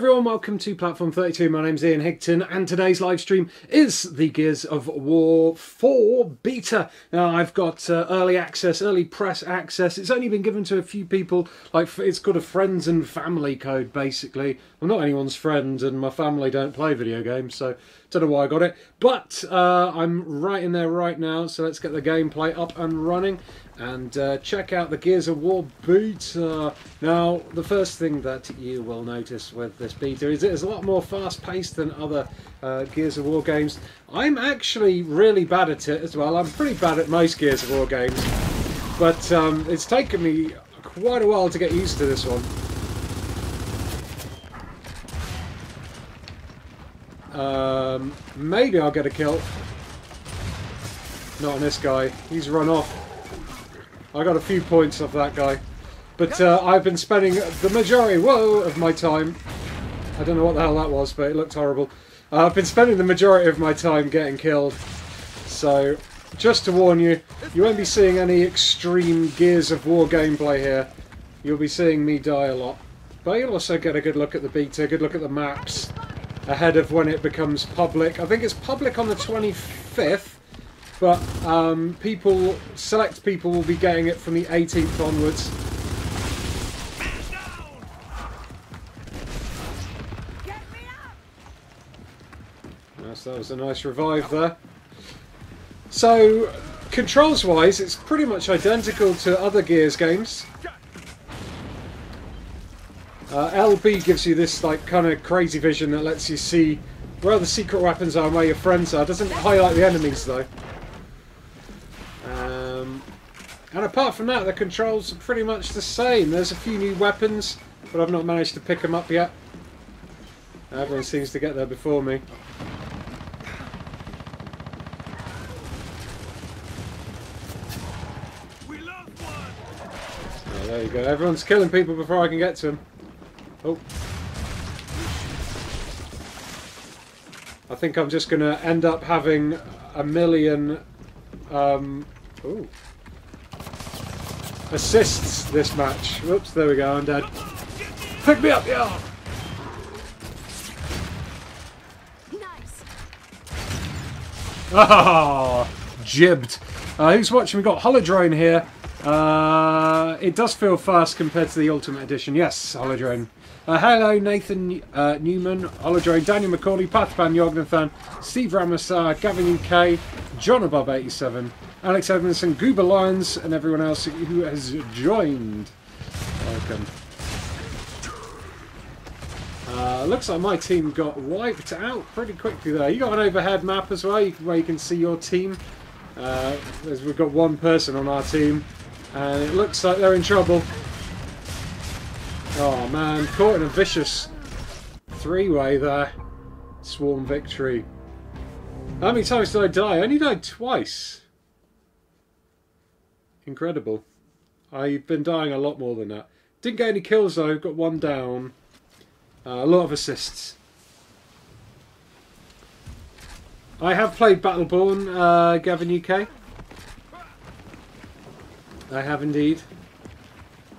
Everyone, welcome to Platform 32. My name's Ian Higton and today's live stream is the Gears of War 4 beta. Now I've got uh, early access, early press access. It's only been given to a few people, like it's got a friends and family code basically. I'm not anyone's friend and my family don't play video games, so don't know why I got it. But uh, I'm right in there right now, so let's get the gameplay up and running and uh, check out the Gears of War beta. Now, the first thing that you will notice with this beta is it is a lot more fast-paced than other uh, Gears of War games. I'm actually really bad at it as well. I'm pretty bad at most Gears of War games, but um, it's taken me quite a while to get used to this one. Um, maybe I'll get a kill. Not on this guy. He's run off. I got a few points off that guy. But uh, I've been spending the majority, whoa, of my time. I don't know what the hell that was, but it looked horrible. Uh, I've been spending the majority of my time getting killed. So, just to warn you, you won't be seeing any extreme Gears of War gameplay here. You'll be seeing me die a lot. But you'll also get a good look at the beta, a good look at the maps ahead of when it becomes public. I think it's public on the 25th, but um, people, select people will be getting it from the 18th onwards. Yes, that was a nice revive there. So, controls-wise, it's pretty much identical to other Gears games. Uh, LB gives you this like kind of crazy vision that lets you see where the secret weapons are and where your friends are. Doesn't highlight the enemies though. Um, and apart from that, the controls are pretty much the same. There's a few new weapons, but I've not managed to pick them up yet. Everyone seems to get there before me. Oh, there you go. Everyone's killing people before I can get to them. Oh. I think I'm just going to end up having a million um, ooh, assists this match. Whoops, there we go, I'm dead. Pick me up, yeah! Nice. Oh, jibbed. Uh, who's watching? We've got Holodrone here. Uh, it does feel fast compared to the Ultimate Edition. Yes, Holodrone. Uh, hello, Nathan uh, Newman, Holodrone, Daniel McCauley, Pathban Jorgnathan, Steve Ramasar, Gavin UK, John Above 87, Alex Edmondson, Goober Lions, and everyone else who has joined. Welcome. Uh, looks like my team got wiped out pretty quickly there. You got an overhead map as well, where you can see your team. Uh, as we've got one person on our team, and it looks like they're in trouble. Oh man, caught in a vicious three-way there. Swarm victory. How many times did I die? I only died twice. Incredible. I've been dying a lot more than that. Didn't get any kills though, got one down. Uh, a lot of assists. I have played Battleborn, uh, Gavin UK. I have indeed.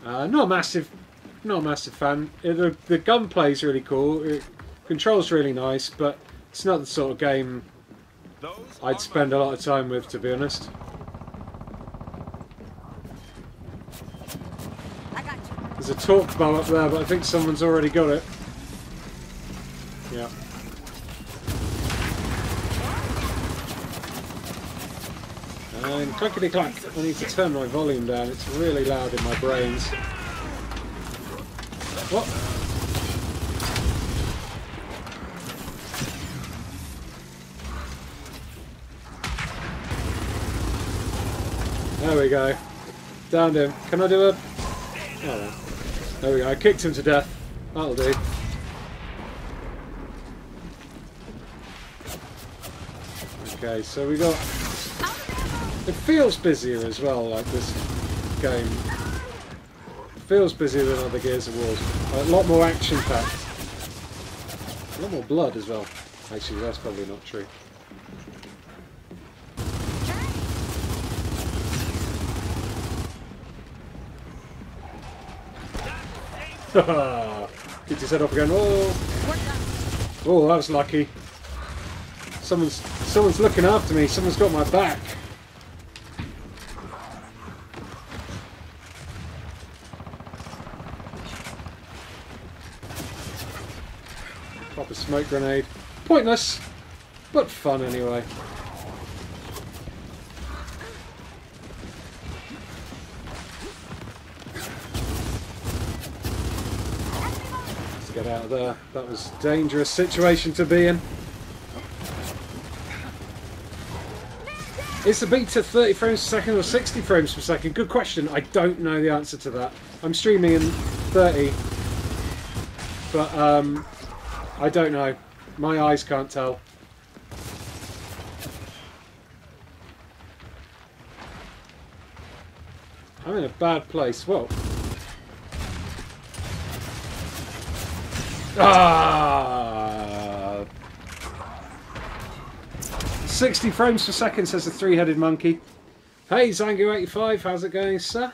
Uh, not a massive, not a massive fan. It, the, the gunplay is really cool. It controls really nice, but it's not the sort of game I'd spend a lot of time with, to be honest. There's a torque bow up there, but I think someone's already got it. Yeah. And clickety clack. I need to turn my volume down. It's really loud in my brains. What? There we go. Downed him. Can I do a... Oh, there we go. I kicked him to death. That'll do. Okay, so we got... It feels busier as well, like this game. Feels busier than other Gears of War. A lot more action packed. A lot more blood as well. Actually, that's probably not true. Keep his head up again. Oh, oh, that was lucky. Someone's someone's looking after me. Someone's got my back. Smoke grenade. Pointless, but fun anyway. Let's get out of there. That was dangerous situation to be in. Is the beta 30 frames per second or 60 frames per second? Good question. I don't know the answer to that. I'm streaming in 30, but um, I don't know. My eyes can't tell. I'm in a bad place. Whoa. Ah! 60 frames per second says the three-headed monkey. Hey, Zangu85, how's it going, sir?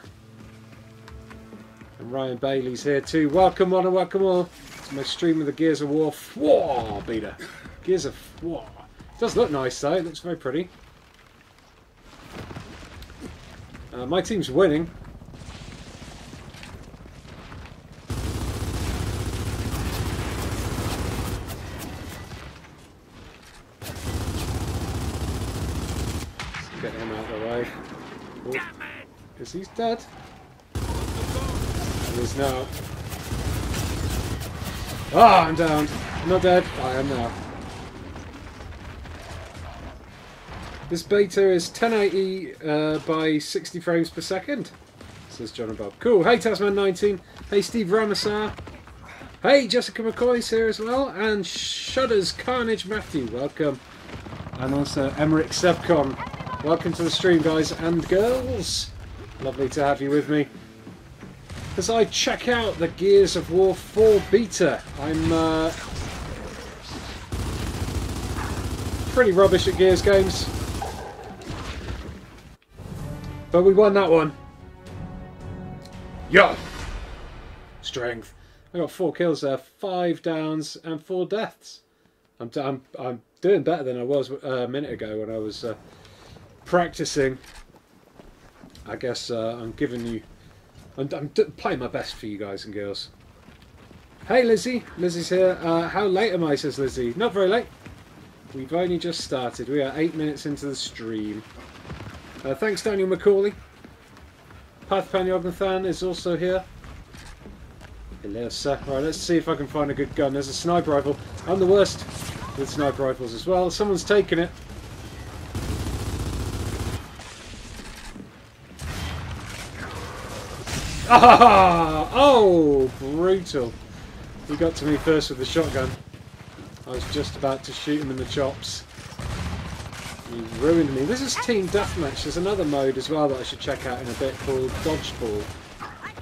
And Ryan Bailey's here too. Welcome on and welcome all to my stream of the Gears of War 4 beta. Gears of War. It does look nice though, it looks very pretty. Uh, my team's winning. Get him out the way. Oh, Is he dead? He is Ah, I'm down. I'm not dead. I am now. This beta is 1080 uh, by 60 frames per second, says John and Bob. Cool. Hey, Tasman19. Hey, Steve Ramasar. Hey, Jessica McCoy's here as well. And Shudder's Carnage Matthew. Welcome. And also Emmerich Sevcon. Welcome to the stream, guys and girls. Lovely to have you with me. As I check out the Gears of War 4 beta, I'm uh, pretty rubbish at Gears games. But we won that one. Yeah. Strength. I got four kills there, five downs and four deaths. I'm, I'm, I'm doing better than I was uh, a minute ago when I was uh, practicing. I guess uh, I'm giving you. I'm, I'm playing my best for you guys and girls. Hey Lizzie, Lizzie's here. Uh, how late am I? Says Lizzie. Not very late. We've only just started. We are eight minutes into the stream. Uh, thanks, Daniel McCauley. Path Panyognathan is also here. Hello, sir. Right, let's see if I can find a good gun. There's a sniper rifle. I'm the worst with sniper rifles as well. Someone's taken it. Oh, brutal. He got to me first with the shotgun. I was just about to shoot him in the chops. He ruined me. This is Team Deathmatch. There's another mode as well that I should check out in a bit called Dodgeball,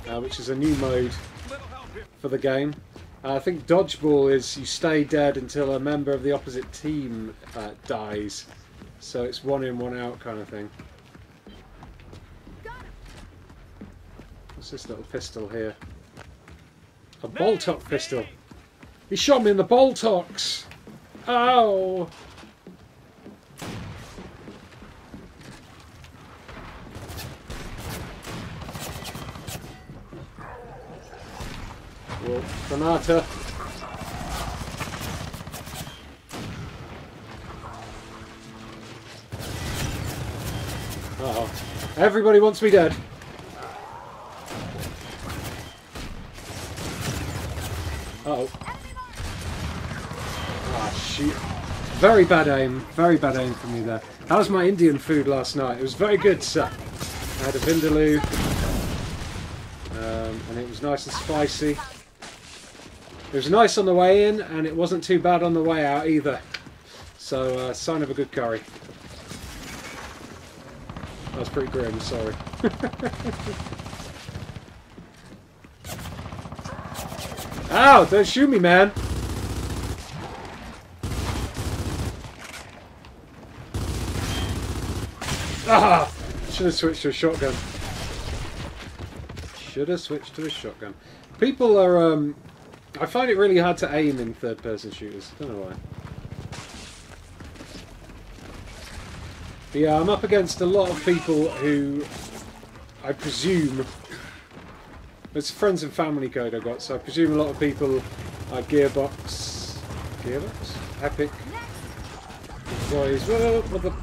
uh, which is a new mode for the game. Uh, I think Dodgeball is you stay dead until a member of the opposite team uh, dies. So it's one in, one out kind of thing. What's this little pistol here? A Boltok pistol. He shot me in the bolt-ox. Ow! Well, Granata. Uh oh. Everybody wants me dead. Oh. Ah, shoot. Very bad aim. Very bad aim for me there. How was my Indian food last night? It was very good, sir. I had a vindaloo. Um, and it was nice and spicy. It was nice on the way in, and it wasn't too bad on the way out either. So, uh, sign of a good curry. That was pretty grim, sorry. Ow! Don't shoot me, man! Ah! Should have switched to a shotgun. Should have switched to a shotgun. People are um, I find it really hard to aim in third-person shooters. Don't know why. But yeah, I'm up against a lot of people who I presume it's a friends and family code I got, so I presume a lot of people are Gearbox, Gearbox, Epic employees. What the-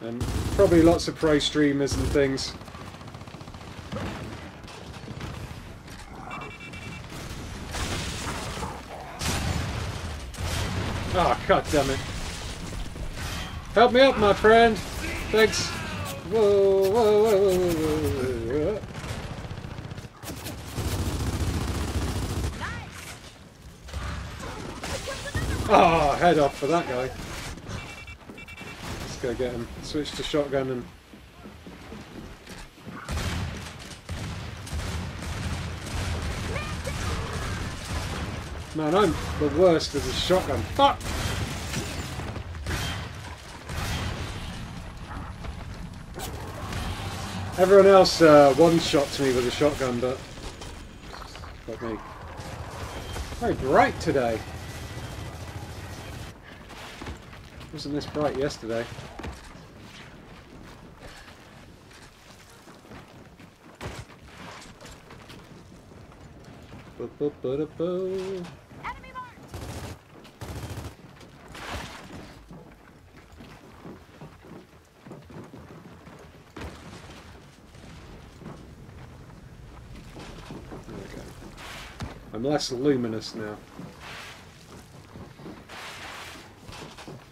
and probably lots of pro streamers and things. Oh, god damn it. Help me up, my friend. Thanks. Whoa, whoa, whoa, whoa, whoa, whoa, whoa. Oh, head off for that guy. Let's go get him. Switch to shotgun and... Man, I'm the worst with a shotgun. Fuck! Everyone else uh, one-shots me with a shotgun, but... Not me. Very bright today. Wasn't this bright yesterday? Less luminous now.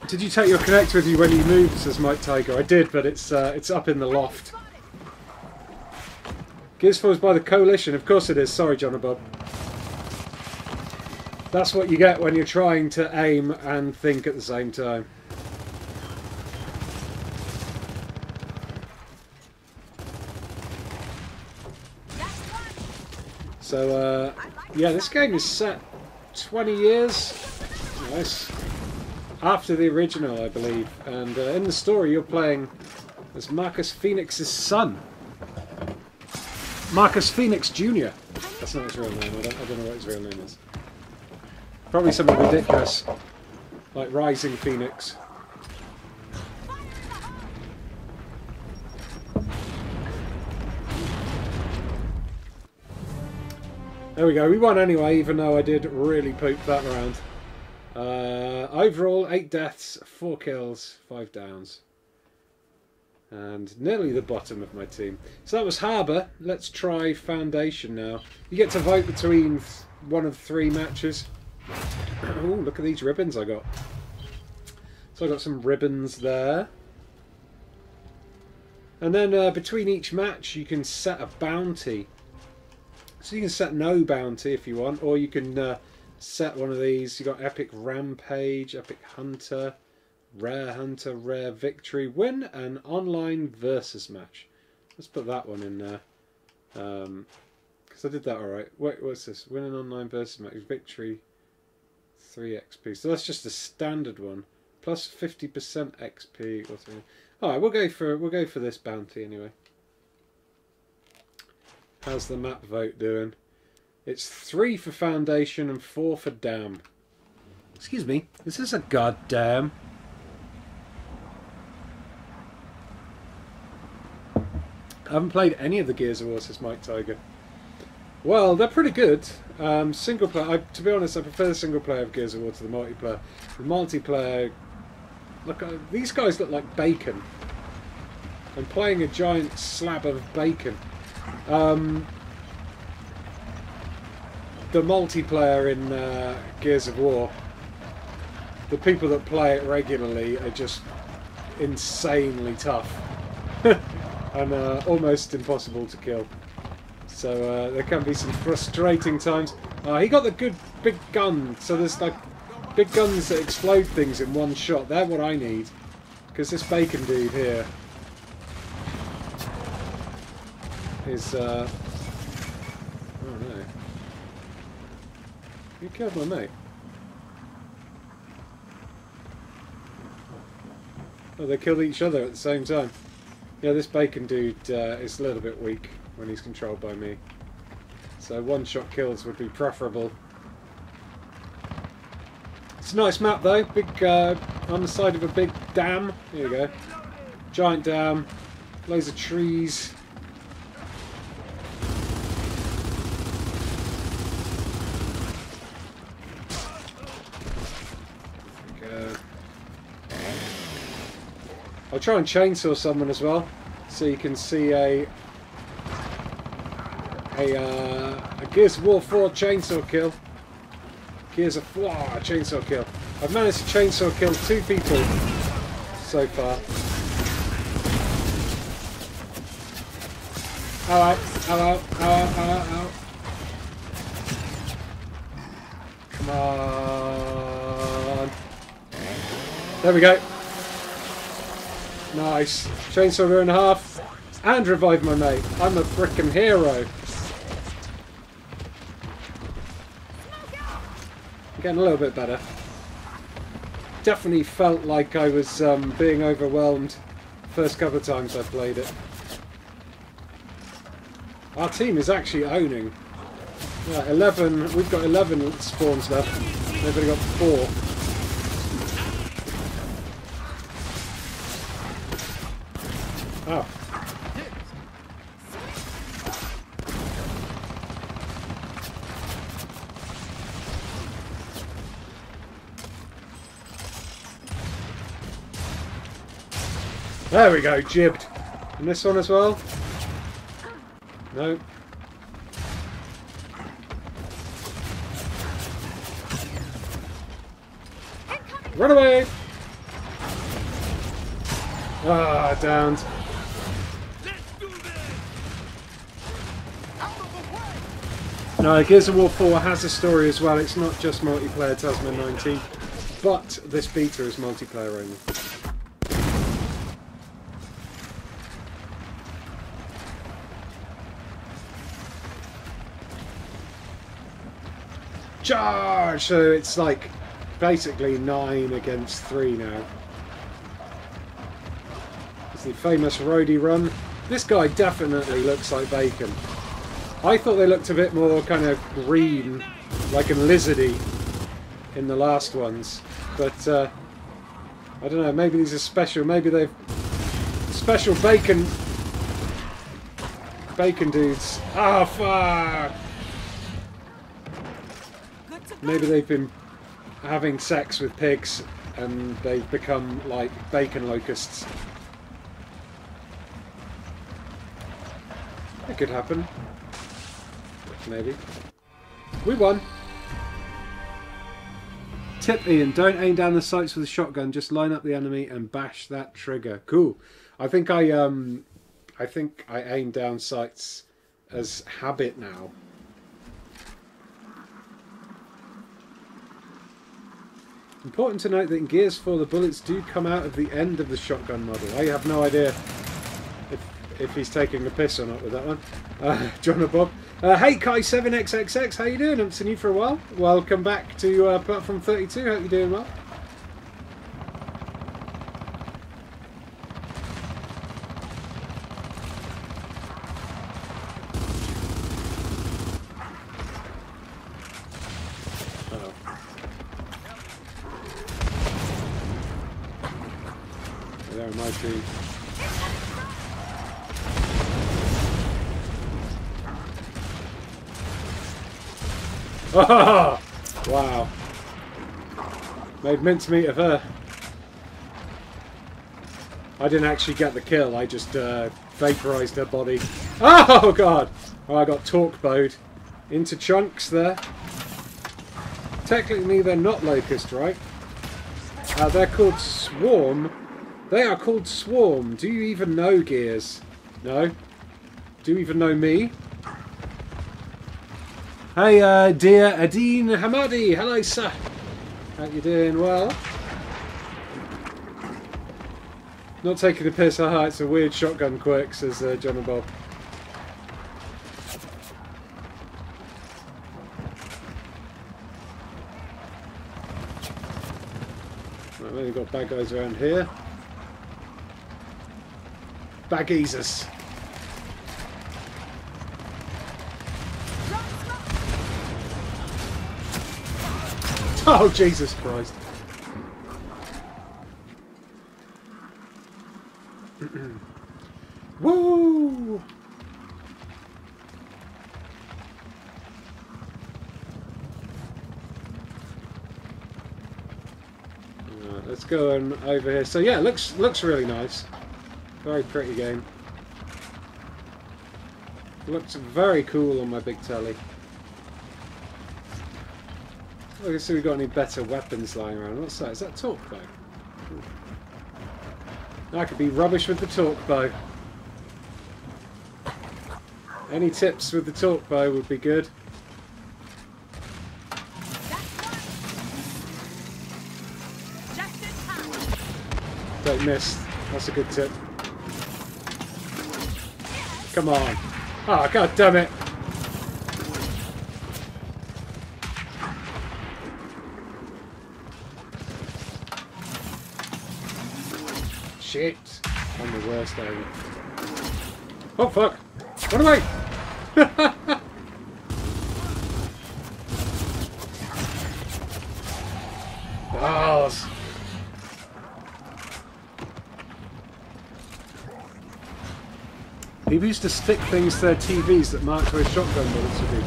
Did you take your Kinect with you when you moved? Says Mike Tiger. I did, but it's uh, it's up in the loft. Gears 4 is by the Coalition. Of course it is. Sorry, John Bob. That's what you get when you're trying to aim and think at the same time. So, uh, yeah, this game is set 20 years. Nice. After the original, I believe. And uh, in the story, you're playing as Marcus Phoenix's son. Marcus Phoenix Jr. That's not his real name. I don't, I don't know what his real name is. Probably something ridiculous. Like Rising Phoenix. There we go. We won anyway, even though I did really poop that round. Uh, overall, eight deaths, four kills, five downs. And nearly the bottom of my team. So that was Harbour. Let's try Foundation now. You get to vote between one of three matches. oh, look at these ribbons I got. So I got some ribbons there. And then uh, between each match, you can set a bounty. So you can set no bounty if you want, or you can uh, set one of these. You've got Epic Rampage, Epic Hunter, Rare Hunter, Rare Victory. Win an online versus match. Let's put that one in there. Because I did that alright. Wait, what's this? Win an online versus match. Victory 3 XP. So that's just a standard one. Plus 50% XP. Alright, we'll go for we'll go for this bounty anyway. How's the map vote doing? It's three for foundation and four for dam. Excuse me, This is this a goddamn? I haven't played any of the Gears of War since Mike Tiger. Well, they're pretty good. Um, single player, I, to be honest, I prefer the single player of Gears of War to the multiplayer. The multiplayer, look, uh, these guys look like bacon. I'm playing a giant slab of bacon. Um, the multiplayer in uh, Gears of War, the people that play it regularly are just insanely tough and uh, almost impossible to kill. So uh, there can be some frustrating times. Uh, he got the good big gun, so there's like big guns that explode things in one shot. They're what I need, because this bacon dude here is. Uh... Oh no! You killed my mate. Oh, they killed each other at the same time. Yeah, this bacon dude uh, is a little bit weak when he's controlled by me. So one-shot kills would be preferable. It's a nice map though. Big uh, on the side of a big dam. Here you go. Giant dam. Loads of trees. Go. I'll try and chainsaw someone as well, so you can see a a, uh, a Gears of War 4 chainsaw kill. Gears of War oh, chainsaw kill. I've managed to chainsaw kill two people so far. Ow, ow, ow, ow, ow. Come on. There we go. Nice. Chainsaw her in half. And revive my mate. I'm a frickin' hero. Getting a little bit better. Definitely felt like I was um, being overwhelmed first couple of times I played it. Our team is actually owning. Yeah, 11, we've got 11 spawns left. They've only got 4. Oh. There we go, jibbed. And this one as well? No. Run away! Ah, downed. No, Gears of War 4 has a story as well. It's not just multiplayer Tasman 19, but this beta is multiplayer only. Charge! So it's like basically 9 against 3 now. It's the famous roadie run. This guy definitely looks like bacon. I thought they looked a bit more kind of green, like a lizardy in the last ones. But uh, I don't know, maybe these are special. Maybe they've special bacon bacon dudes. Ah, fuck! To go. Maybe they've been having sex with pigs and they've become like bacon locusts. It could happen. Maybe. We won. Tip Ian, don't aim down the sights with a shotgun, just line up the enemy and bash that trigger. Cool. I think I um I think I aim down sights as habit now. Important to note that in Gears 4 the bullets do come out of the end of the shotgun model. I have no idea if, he's taking the piss or not with that one. Uh, John and Bob. Uh, hey Kai7XXX, how you doing? I haven't seen you for a while. Welcome back to uh, Platform 32. Hope you're doing well. Uh-oh. There might be. Wow. Made mincemeat of her. I didn't actually get the kill, I just uh, vaporized her body. Oh god! Oh, I got torque bowed into chunks there. Technically, they're not locust, right? Uh, they're called swarm. They are called swarm. Do you even know gears? No? Do you even know me? Hey, uh, dear Adine Hamadi. Hello, sir. How you doing? Well. Not taking the piss. Haha, it's a weird shotgun quirk, says uh, John and Bob. Right, then you've got bad guys around here. Baggeezers. Drop Oh, Jesus Christ. Woo! Right, let's go on over here. So yeah, looks looks really nice. Very pretty game. Looks very cool on my big telly. Look, see if we've got any better weapons lying around. What's that? Is that torque bow? I could be rubbish with the torque bow. Any tips with the torque bow would be good. Don't miss. That's a good tip. Come on. Ah, god damn it. Shit. Oh fuck. Run away. Balls. People used to stick things to their TVs that marked where shotgun bullets would be.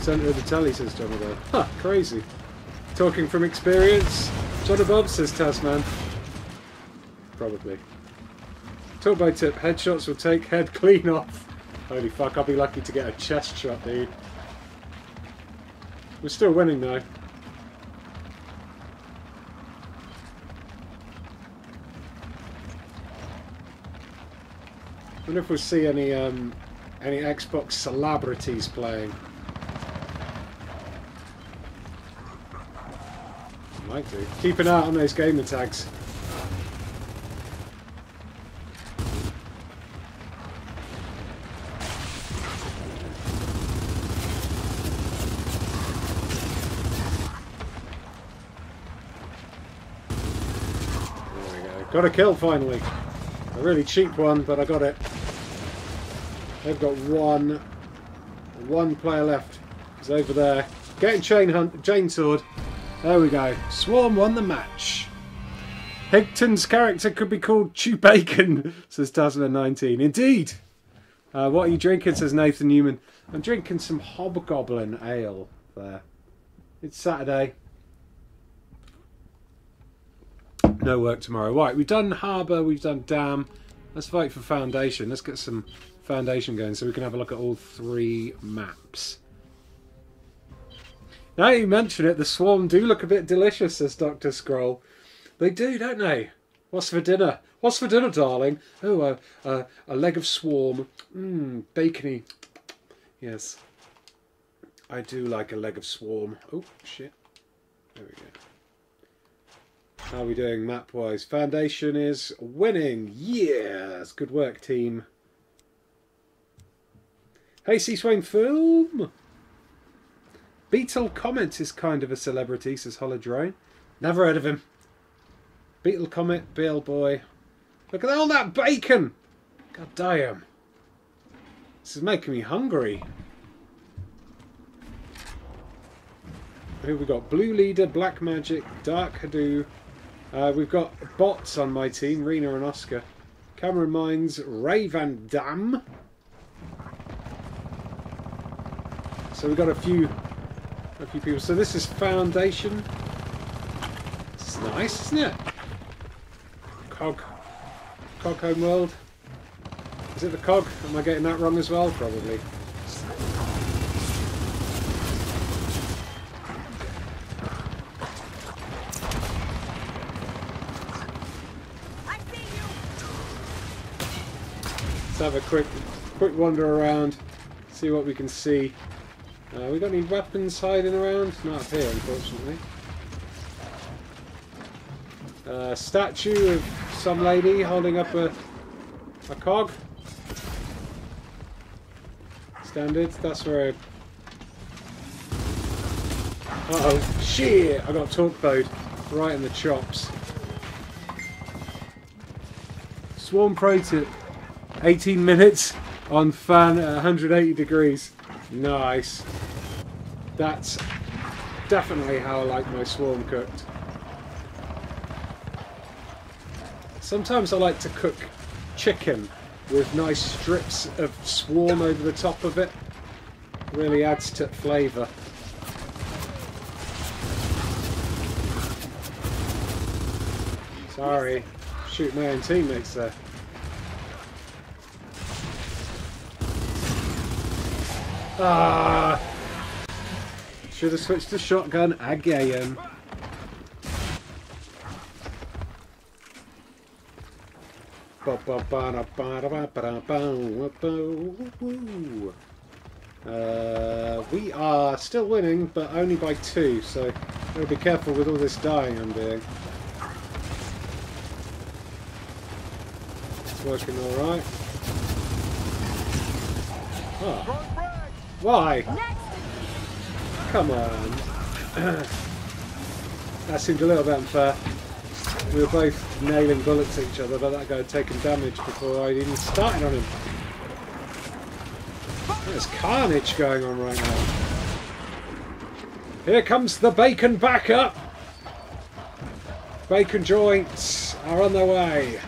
Centre of the telly says John Bob. Huh, crazy. Talking from experience, John Bob says Tasman. Probably. Torque bow tip, headshots will take head clean off. Holy fuck, I'll be lucky to get a chest shot, dude. We're still winning though. wonder if we'll see any um, any Xbox celebrities playing. Might do. Keep an eye on those gamer tags. Got a kill finally. A really cheap one, but I got it. They've got one one player left. He's over there. Getting chain hunt chainsawed. There we go. Swarm won the match. Higton's character could be called Chew Bacon, says Tasman19. Indeed. Uh, what are you drinking, says Nathan Newman. I'm drinking some Hobgoblin Ale there. It's Saturday. No work tomorrow. Right, we've done Harbour, we've done Dam. Let's vote for Foundation. Let's get some Foundation going so we can have a look at all three maps. Now you mention it, the Swarm do look a bit delicious, says Dr. Scroll. They do, don't they? What's for dinner? What's for dinner, darling? Oh, a, a, a leg of Swarm. Mmm, bacony. Yes. I do like a leg of Swarm. Oh, shit. There we go. How are we doing map wise? Foundation is winning. Yes, good work, team. Hey, C Swain Film. Beetle Comet is kind of a celebrity, says Holodrone. Never heard of him. Beetle Comet, Bill Boy. Look at all that bacon! God damn. This is making me hungry. Who we got? Blue Leader, Black Magic, Dark Hadoo. Uh, we've got bots on my team, Rena and Oscar. Cameron Mines, Ray Van Dam. So we've got a few a few people. So this is Foundation. It's nice, isn't it? Cog. Cog Home World. Is it the Cog? Am I getting that wrong as well? Probably. I see you. Let's have a quick quick wander around, see what we can see. Uh, we got any weapons hiding around? Not up here, unfortunately. Uh, statue of some lady holding up a a cog. Standard. That's where. Uh oh! Shit! I got torque bowed right in the chops. Swarm Pro tip. 18 minutes on fan uh, at 180 degrees. Nice. That's definitely how I like my swarm cooked. Sometimes I like to cook chicken with nice strips of swarm over the top of it. Really adds to flavour. Sorry, shoot my own teammates there. Ah! Should have switched to shotgun again. Uh, we are still winning, but only by two, so gotta be careful with all this dying I'm doing. It's working alright. Oh. Why? Come on. that seemed a little bit unfair. We were both nailing bullets at each other, but that guy had taken damage before I'd even started on him. There's carnage going on right now. Here comes the bacon backup! Bacon joints are on their way.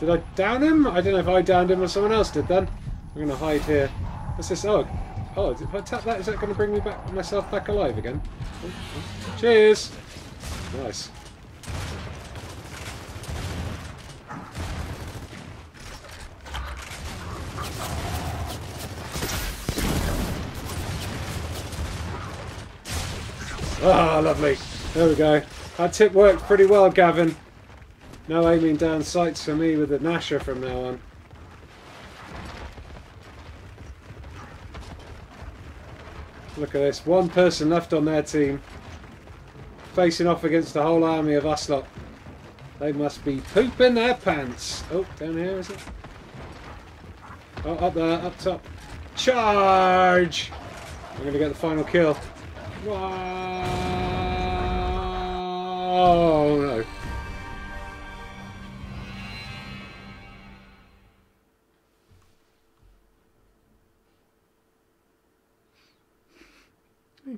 Did I down him? I don't know if I downed him or someone else did then. I'm going to hide here. What's this? Oh, oh! If I tap that, is that going to bring me back myself back alive again? Oh, oh. Cheers. Nice. Ah, lovely. There we go. That tip worked pretty well, Gavin. No aiming down sights for me with the Gnasher from now on. Look at this. One person left on their team. Facing off against the whole army of us lot. They must be pooping their pants. Oh, down here is it? Oh, up there, up top. Charge! I'm going to get the final kill. Oh, no.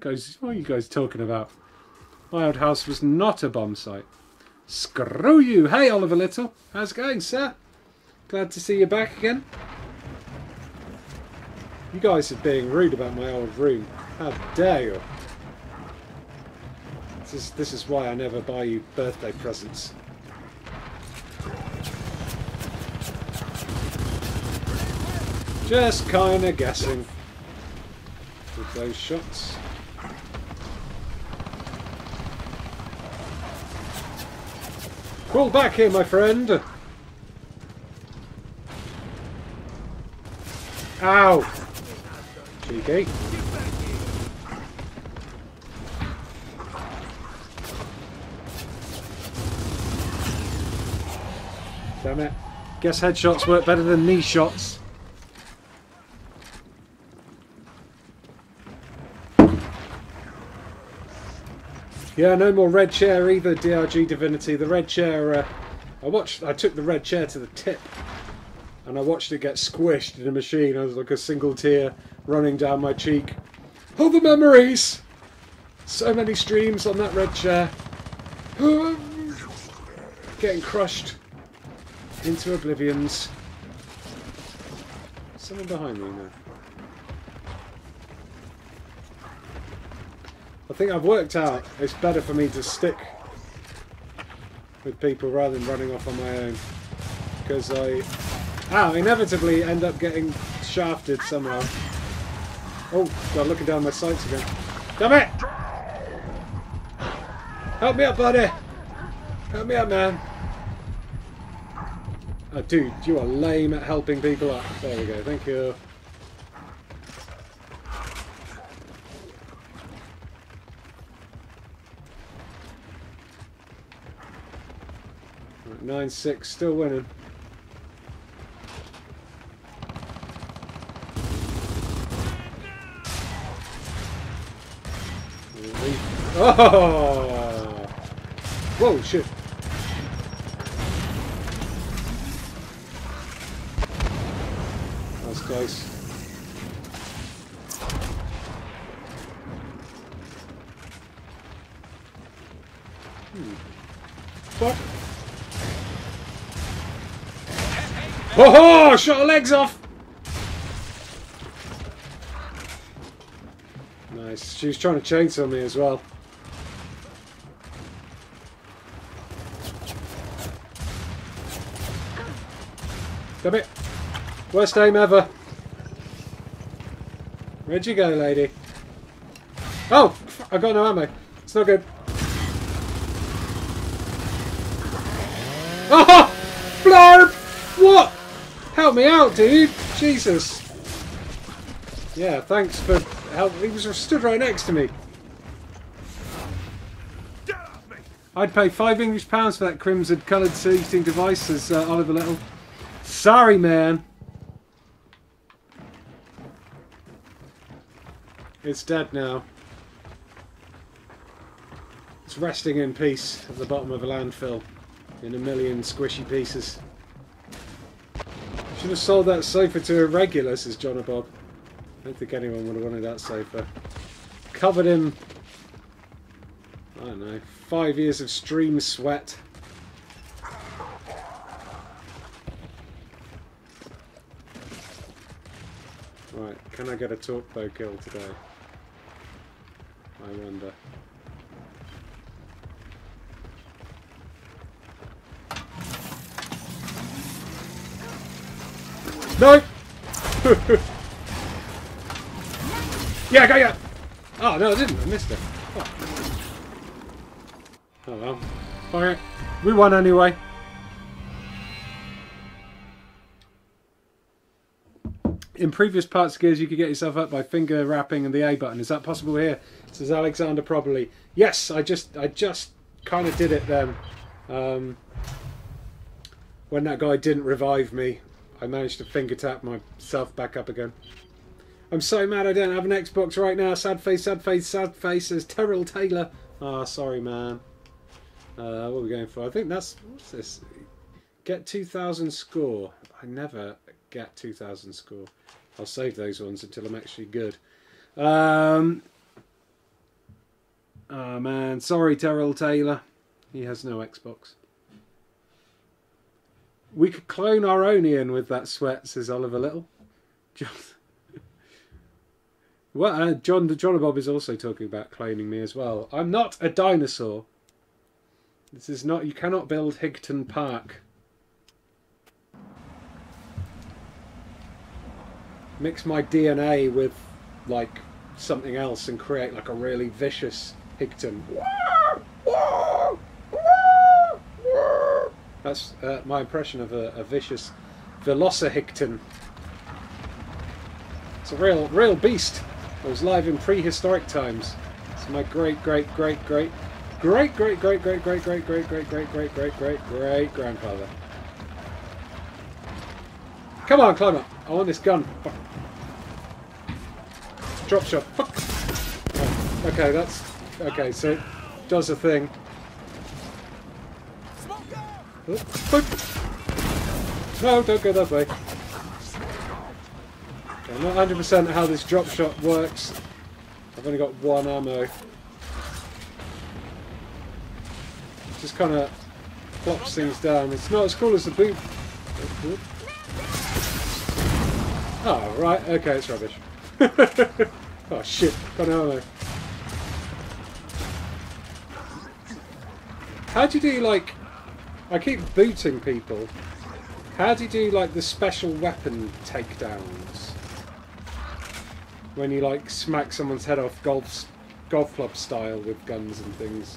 Guys, what are you guys talking about? My old house was not a bomb site. Screw you! Hey, Oliver Little. How's it going, sir? Glad to see you back again. You guys are being rude about my old room. How dare you? This is, this is why I never buy you birthday presents. Just kinda guessing with those shots. Pull back here, my friend! Ow! Cheeky. Damn it. Guess headshots work better than knee shots. Yeah, no more red chair either, DRG Divinity. The red chair, uh, I watched, I took the red chair to the tip and I watched it get squished in a machine. I was like a single tear running down my cheek. Oh, the memories! So many streams on that red chair. Getting crushed into oblivions. Someone behind me now. I think I've worked out it's better for me to stick with people rather than running off on my own. Because I ah, inevitably end up getting shafted somehow. Oh, God, looking down my sights again. Damn it! Help me up, buddy! Help me up, man! Oh, dude, you are lame at helping people up. There we go, thank you. 9-6, still winning. Oh! Whoa, shit. That's close. Hmm. Fuck. Oh, ho! Shot her legs off! Nice. She was trying to chainsaw me as well. Damn it. Worst aim ever. Where'd you go, lady? Oh! I got no ammo. It's not good. Oh! Me out, dude! Jesus. Yeah, thanks for help. He was stood right next to me. Me! I'd pay five English pounds for that crimson coloured seating device, says uh, Oliver Little. Sorry, man. It's dead now. It's resting in peace at the bottom of a landfill in a million squishy pieces. Should have sold that sofa to a regular, says John Bob. I don't think anyone would have wanted that sofa. Covered in I don't know, five years of stream sweat. Right, can I get a torque bow kill today? I wonder. No! yeah, go, yeah! Oh, no, I didn't. I missed it. Fuck. Oh well. Alright. We won anyway. In previous parts Gears, you could get yourself up by finger wrapping and the A button. Is that possible here? Says Alexander probably. Yes, I just I just kind of did it then. Um, when that guy didn't revive me, I managed to finger tap myself back up again. I'm so mad I don't have an Xbox right now. Sad face, sad face, sad face. Terrell Taylor. Ah, sorry, man. Uh, what are we going for? I think that's what's this? Get 2,000 score. I never get 2,000 score. I'll save those ones until I'm actually good. Um, oh man, sorry, Terrell Taylor. He has no Xbox. We could clone our own Ian with that sweat, says Oliver Little. John, well, uh, John, John Bob is also talking about cloning me as well. I'm not a dinosaur. This is not. You cannot build Higton Park. Mix my DNA with like something else and create like a really vicious Higton. That's uh, my impression of a, a vicious Velocihigton. It's a real, real beast. I was live in prehistoric times. It's my great, great, great, great, great, great, great, great, great, great, great, great, great, great, great, great, great grandfather. Come on, climb up. I want this gun. Fuck. Drop shot. Fuck. Oh, okay, that's okay. So it does a thing. No, don't go that way. I'm not 100% how this drop shot works. I've only got one ammo. Just kind of plops things down. It's not as cool as the boot. Oh, right. Okay, it's rubbish. oh, shit. Got no ammo. How do you do, like... I keep booting people. How do you do, like, the special weapon takedowns? When you, like, smack someone's head off golf, golf club style with guns and things.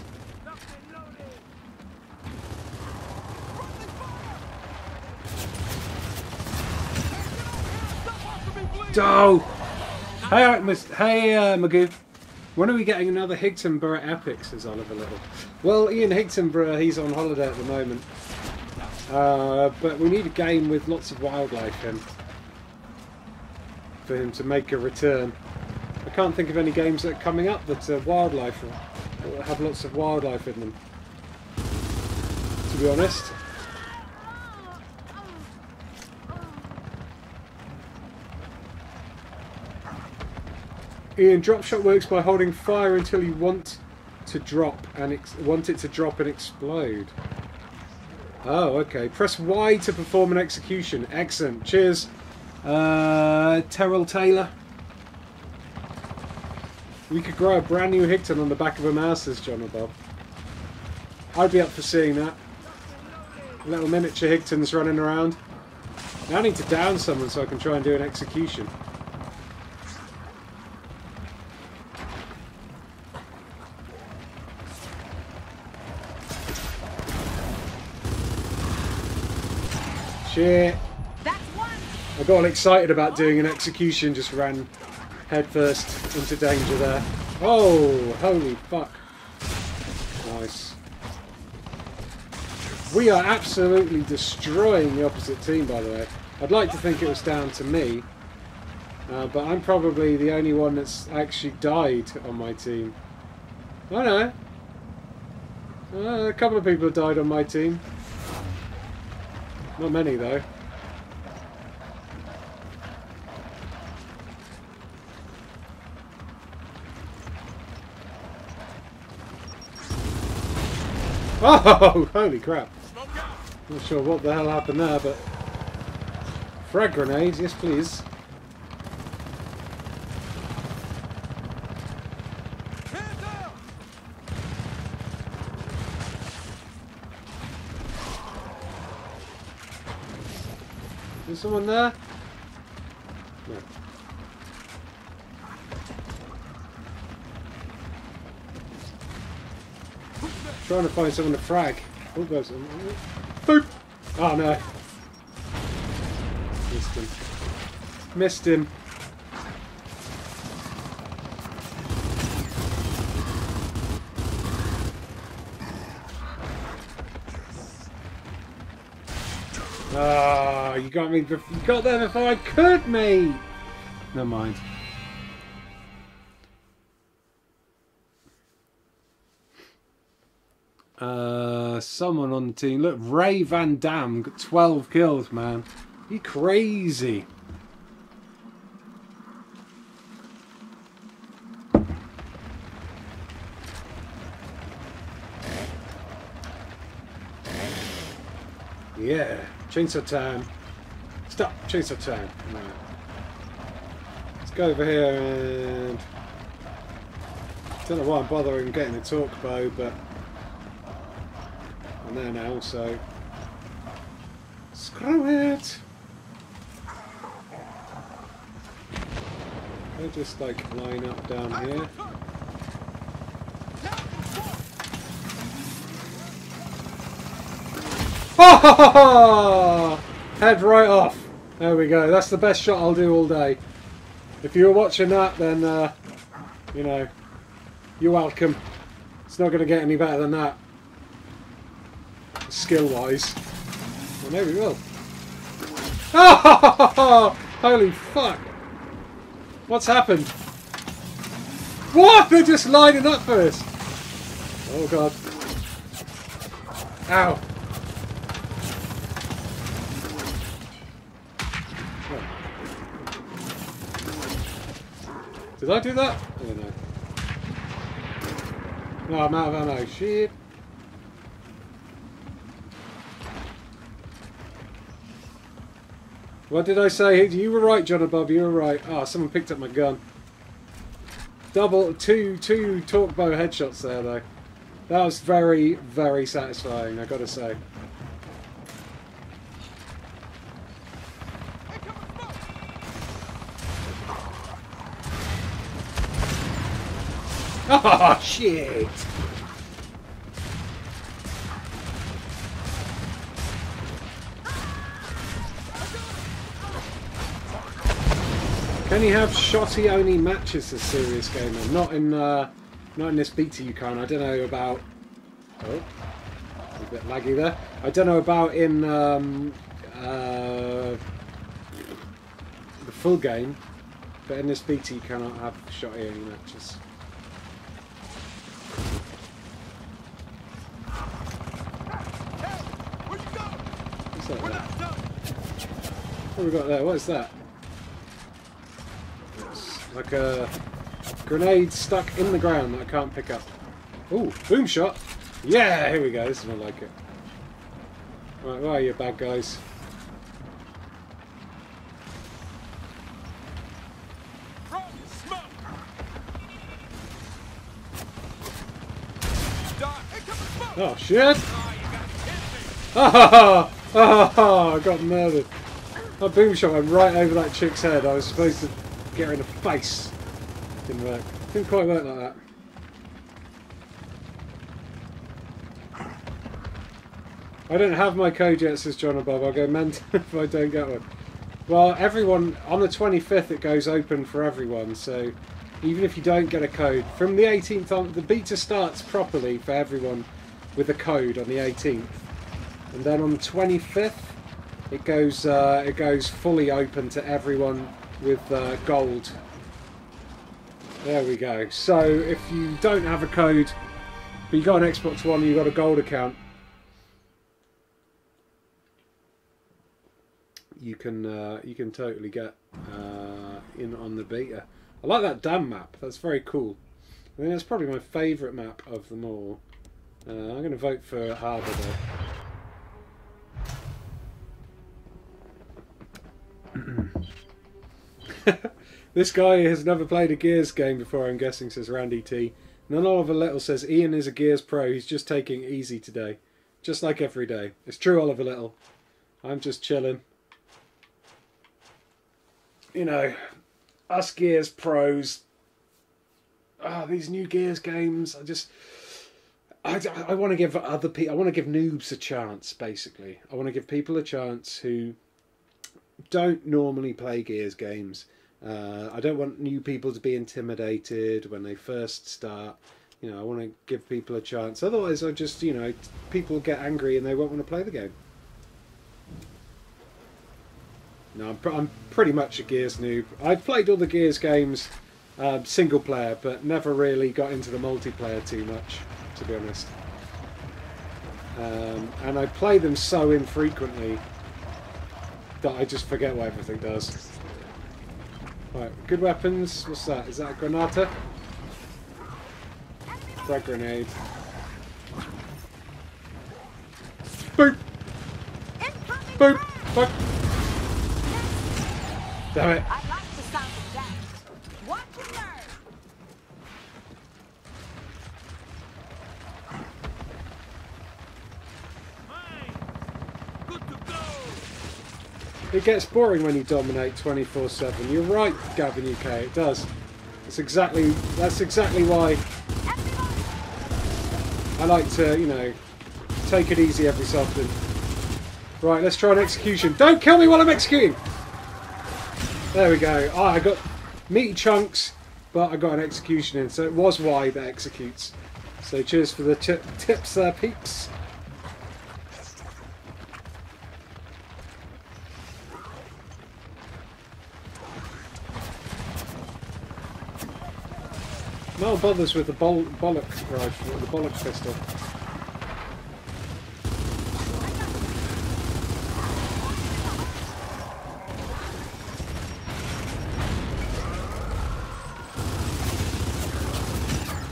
Oh! Hey, Miss- hey, uh, Magoo. When are we getting another Higtonborough epic? Says Oliver Little. Well, Ian Higtonborough, he's on holiday at the moment. Uh, but we need a game with lots of wildlife in for him to make a return. I can't think of any games that are coming up that are wildlife have lots of wildlife in them. To be honest. Ian, drop shot works by holding fire until you want to drop and want it to drop and explode. Oh, okay. Press Y to perform an execution. Excellent. Cheers, uh, Terrell Taylor. We could grow a brand new Higton on the back of a mouse, says John Bob. I'd be up for seeing that. Little miniature Higtons running around. Now I need to down someone so I can try and do an execution. Shit. I got all excited about doing an execution, just ran headfirst into danger there. Oh, holy fuck. Nice. We are absolutely destroying the opposite team, by the way. I'd like to think it was down to me, uh, but I'm probably the only one that's actually died on my team. I know. Uh, a couple of people have died on my team. Not many, though. Oh, holy crap. Not sure what the hell happened there, but... Frag grenades, yes please. Is someone there? No. Trying to find someone to frag. Oh, there's some. Boop! Oh no. Missed him. Missed him. Ah, you got me. You got there before I could, mate. Never mind. Uh, someone on the team. Look, Ray Van Dam got 12 kills, man. You crazy. Yeah, chainsaw time. Stop, chainsaw time. Right. Let's go over here and don't know why I'm bothering getting the torque bow, but I'm there now, so screw it. I'll just like line up down here. Head right off. There we go. That's the best shot I'll do all day. If you were watching that, then uh, you know you're welcome. It's not going to get any better than that, skill-wise. Well, maybe it will. Holy fuck! What's happened? What? They're just lining up first. Oh god. Ow. Did I do that? No, I'm out of ammo. Shit. What did I say? You were right, John Above. You were right. Ah, someone picked up my gun. Double, two, two torque bow headshots there, though. That was very, very satisfying. I got to say. Oh shit! Can you have shotty only matches as serious gamer? Not in uh, not in this beta you can. I don't know about Oh a bit laggy there. I don't know about in um, uh, the full game, but in this beta you cannot have shotty only matches. What's that We're there? not done. What have we got there? What is that? It's like a grenade stuck in the ground that I can't pick up. Ooh, boom shot! Yeah, here we go. This is more like it. Right, where are you, bad guys? Throw smoke. Start. Hey, come on, smoke. Oh shit! Oh, ah, I got murdered. That boom shot went right over that chick's head. I was supposed to get her in the face. Didn't work. Didn't quite work like that. I don't have my code yet, says John above. I'll go mental if I don't get one. Well, everyone on the 25th it goes open for everyone, so even if you don't get a code from the 18th on, the beta starts properly for everyone with a code on the 18th, and then on the 25th it goes uh, it goes fully open to everyone with uh, gold. There we go. So if you don't have a code, but you got an Xbox One, and you got a gold account, you can uh, you can totally get uh, in on the beta. I like that dam map. That's very cool. I think that's probably my favourite map of them all. Uh, I'm going to vote for Harbour though. This guy has never played a Gears game before, I'm guessing, says Randy T. None Oliver Little says Ian is a Gears pro. He's just taking easy today. Just like every day. It's true, Oliver Little. I'm just chilling. You know, us Gears pros. Ah, these new Gears games. I just. I, I want to give other people. I want to give noobs a chance. Basically, I want to give people a chance who don't normally play Gears games. Uh, I don't want new people to be intimidated when they first start. You know, I want to give people a chance. Otherwise, I just, you know, people get angry and they won't want to play the game. No, I'm, pr- I'm pretty much a Gears noob. I've played all the Gears games uh, single player, but never really got into the multiplayer too much, to be honest. Um, and I play them so infrequently that I just forget what everything does. Right, good weapons. What's that? Is that a granata? Frag grenade. Boop! Boop! Fuck! Damn it! It gets boring when you dominate 24/7. You're right, Gavin UK. It does. That's exactly. That's exactly why I like to, you know, take it easy every so often. Right, let's try an execution. Don't kill me while I'm executing. There we go. Ah, I got meaty chunks, but I got an execution in, so it was Y that executes. So cheers for the tips there, peeps. No bothers with the bol- bollock rifle, the bollock pistol.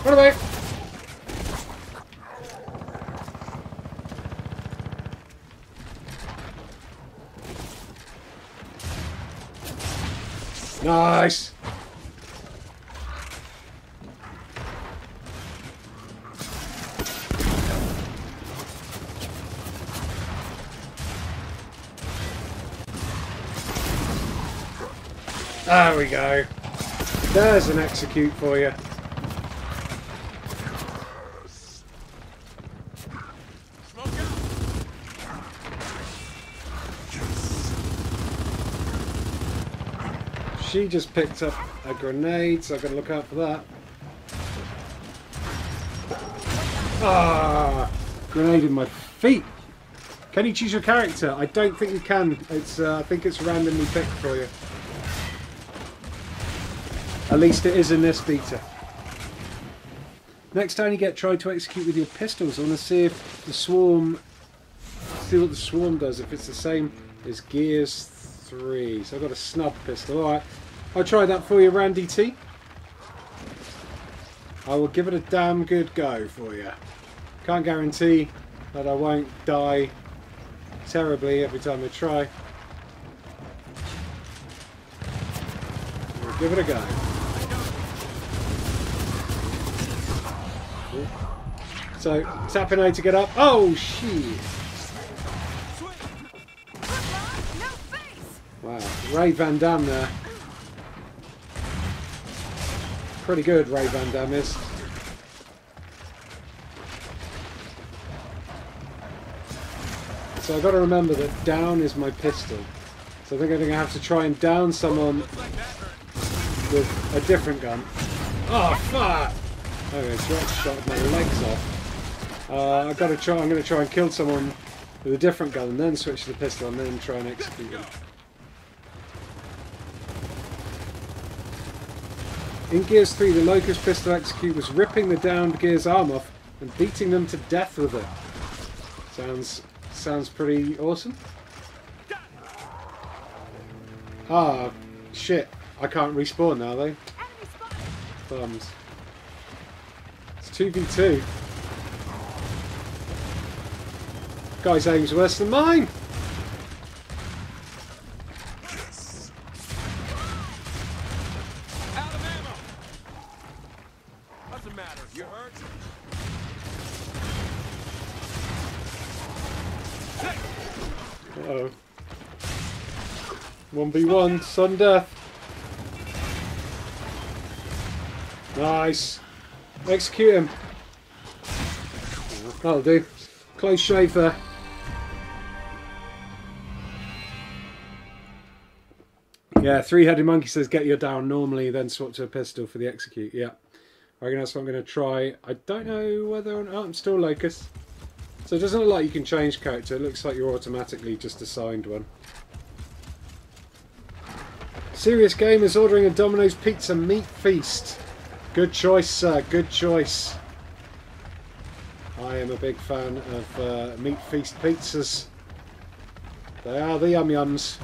Run away! Nice! There we go. There's an execute for you. She just picked up a grenade, so I've got to look out for that. Ah! Grenade in my feet! Can you choose your character? I don't think you can. It's uh, I think it's randomly picked for you. At least it is in this beta. Next time you get tried to execute with your pistols, I want to see if the swarm see what the swarm does. If it's the same as Gears 3. So I've got a snub pistol. Alright. I'll try that for you, Randy T. I will give it a damn good go for you. Can't guarantee that I won't die terribly every time I try. We'll give it a go. So, tapping A to get up. Oh, shit. Wow. Ray Van Damme there. Pretty good, Ray Van Damme is. So I've got to remember that down is my pistol. So I think I'm going to have to try and down someone with a different gun. Oh fuck! Okay, so that shot my legs off. Uh, I've got to try. I'm going to try and kill someone with a different gun, and then switch to the pistol, and then try and execute them. In Gears 3, the Locust pistol execute was ripping the downed Gears arm off and beating them to death with it. Sounds sounds pretty awesome. Ah, shit! I can't respawn now, though. Enemy spotted. Bums. It's 2v2. Guy's aim's worse than mine! Out of ammo. What's the matter? You hurt? Uh oh. 1v1, sudden death. Nice. Execute him. That'll do. Close shave there. Yeah, three-headed monkey says get your down normally, then swap to a pistol for the execute. Yeah, I reckon that's what I'm going to try. I don't know whether or not I'm still Locust. So it doesn't look like you can change character. It looks like you're automatically just assigned one. Serious Gamers ordering a Domino's Pizza Meat Feast. Good choice, sir. Good choice. I am a big fan of uh, Meat Feast pizzas. They are the yum yums.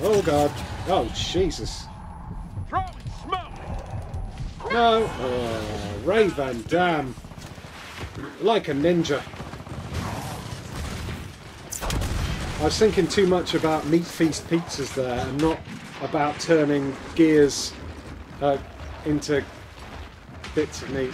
Oh god. Oh Jesus. No. Oh, Ray Van Dam. Like a ninja. I was thinking too much about Meat Feast pizzas there and not about turning gears uh, into bits of meat.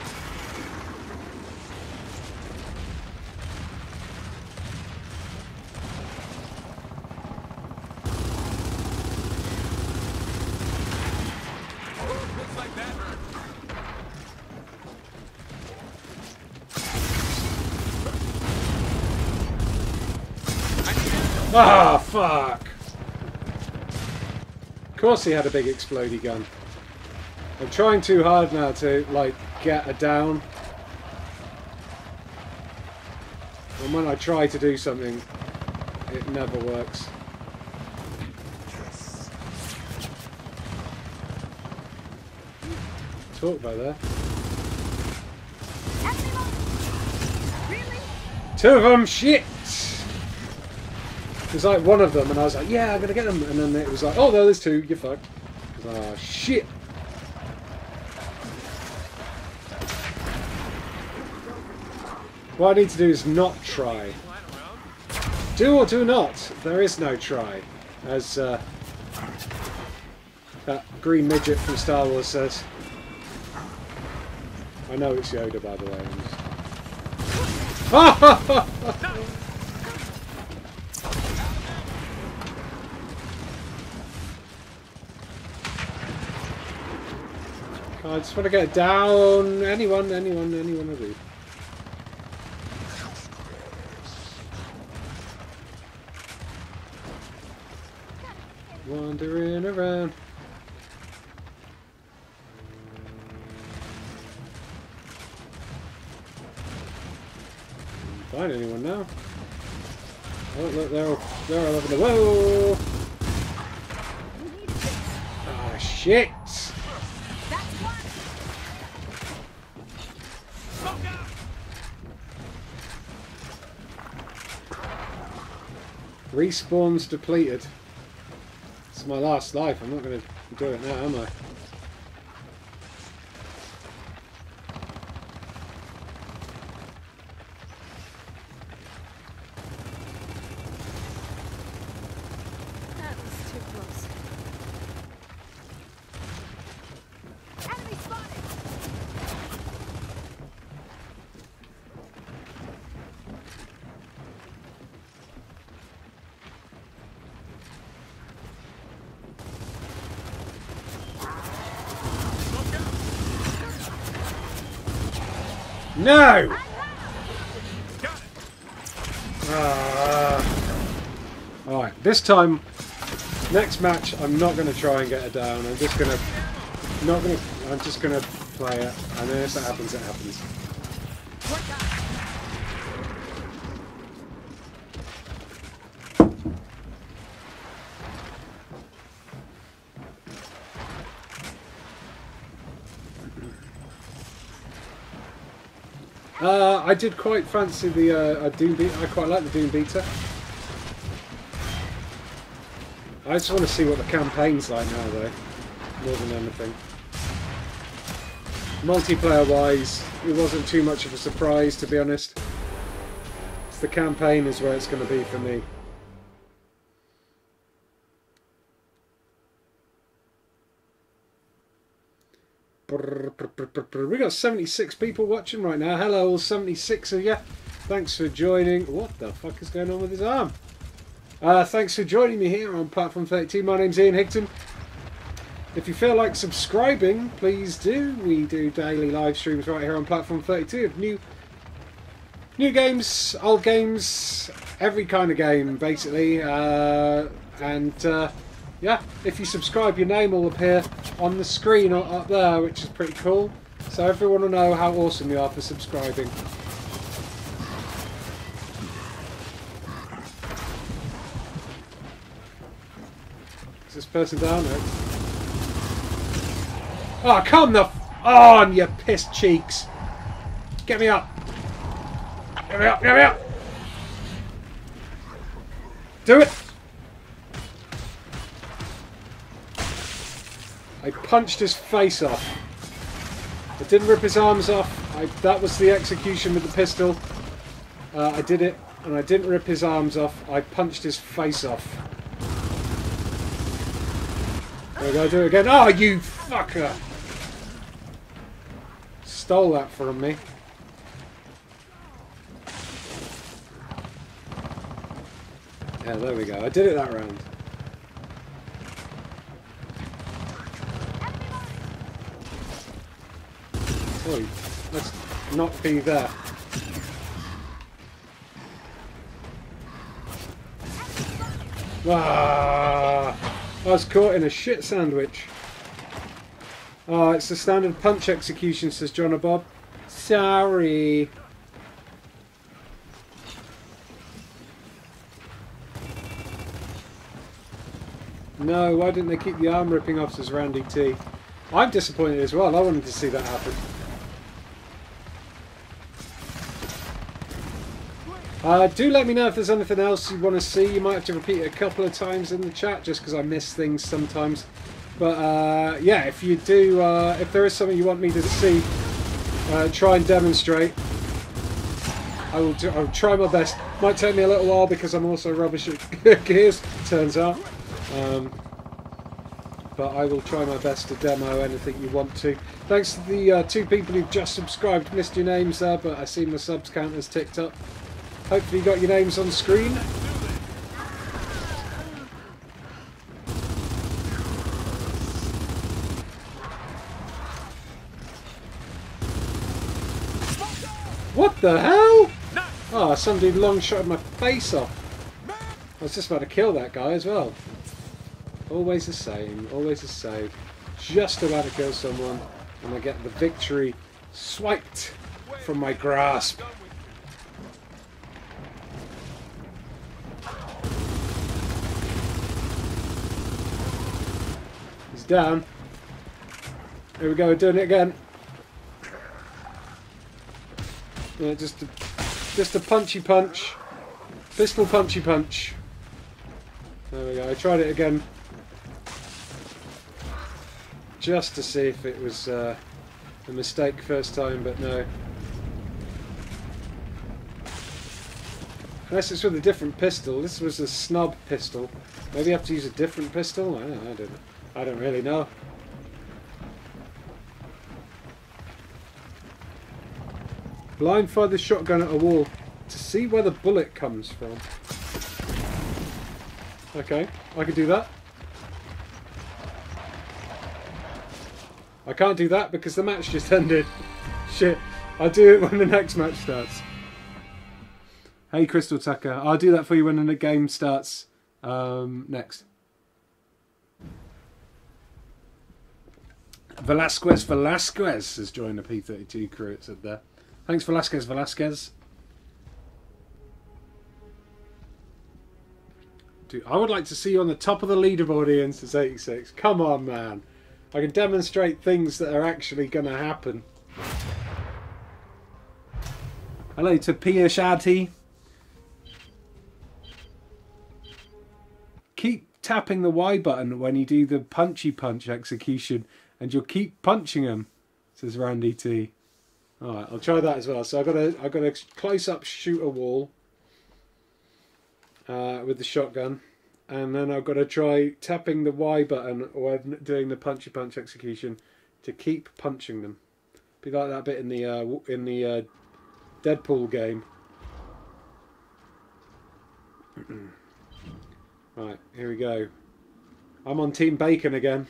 Ah, fuck! Of course he had a big explodey gun. I'm trying too hard now to, like, get a down. And when I try to do something, it never works. Talk about that. Two of them, shit! It was like one of them, and I was like, yeah, I'm gonna get them. And then it was like, oh no, there's two, you're fucked. Ah, shit! What I need to do is not try. Do or do not. There is no try. As uh, that green midget from Star Wars says. I know it's Yoda, by the way. I just want to get down. Anyone, anyone, anyone of do. Wandering around. Find anyone now? Oh look, they're they're all over the whoa! Ah shit! Smoke out. Respawns depleted. My last life. I'm not going to do it now, am I? No! Ah. Alright, this time, next match, I'm not going to try and get it down. I'm just going to, not going to, I'm just going to play it. And then if that happens, it happens. Work out. Uh, I did quite fancy the uh, Doom Beta. I quite like the Doom Beta. I just want to see what the campaign's like now, though, more than anything. Multiplayer-wise, it wasn't too much of a surprise, to be honest. It's the campaign is where it's going to be for me. Brr, brr, brr, brr, brr. We got 76 people watching right now. Hello, all 76 of you. Thanks for joining. What the fuck is going on with his arm? Uh, thanks for joining me here on Platform 32. My name's Ian Higton. If you feel like subscribing, please do. We do daily live streams right here on Platform 32 of new new games, old games, every kind of game, basically. Uh, and uh, yeah, if you subscribe, your name will appear on the screen up there, which is pretty cool. So everyone will know how awesome you are for subscribing. Is this person down? there? Oh, come the on, you piss cheeks! Get me up! Get me up! Get me up! Do it! I punched his face off. I didn't rip his arms off. I, that was the execution with the pistol. Uh, I did it, and I didn't rip his arms off. I punched his face off. There we go, do it again. Oh, you fucker! Stole that from me. Yeah, there we go. I did it that round. Let's not be there. Ah, I was caught in a shit sandwich. Oh, it's the standard punch execution, says John Bob. Sorry. No, why didn't they keep the arm ripping off, says Randy T. I'm disappointed as well. I wanted to see that happen. Uh, do let me know if there's anything else you want to see. You might have to repeat it a couple of times in the chat just because I miss things sometimes. But uh, yeah, if you do, uh, if there is something you want me to see, uh, try and demonstrate. I will, do, I'll try my best. Might take me a little while because I'm also rubbish at gears, turns out. Um, but I will try my best to demo anything you want to. Thanks to the uh, two people who've just subscribed. Missed your names there, but I see my subs count has ticked up. Hopefully you got your names on screen. What the hell? Oh, somebody long shot my face off. I was just about to kill that guy as well. Always the same, always the same. Just about to kill someone, and I get the victory swiped from my grasp. Down. Here we go, we're doing it again. Yeah, just a, just a punchy punch. Pistol punchy punch. There we go. I tried it again. Just to see if it was uh, a mistake first time, but no. Unless it's with a different pistol. This was a snub pistol. Maybe I have to use a different pistol? I don't, I don't, I don't really know. Blind fire the shotgun at a wall to see where the bullet comes from. Okay, I can do that. I can't do that because the match just ended. Shit. I'll do it when the next match starts. Hey, Crystal Tucker. I'll do that for you when the game starts um, next. Velasquez Velasquez has joined the P32 crew, it said there. Thanks, Velasquez Velasquez. Dude, I would like to see you on the top of the leaderboard, Ian, says 86. Come on, man. I can demonstrate things that are actually going to happen. Hello to Pia Shadi. Keep tapping the Y button when you do the punchy punch execution, and you'll keep punching them, says Randy T. Alright, I'll try that as well. So I've got to, I've got to close up shoot a wall uh, with the shotgun. And then I've got to try tapping the Y button when doing the punchy punch execution to keep punching them. Be like that bit in the uh, in the uh, Deadpool game. right, here we go. I'm on Team Bacon again.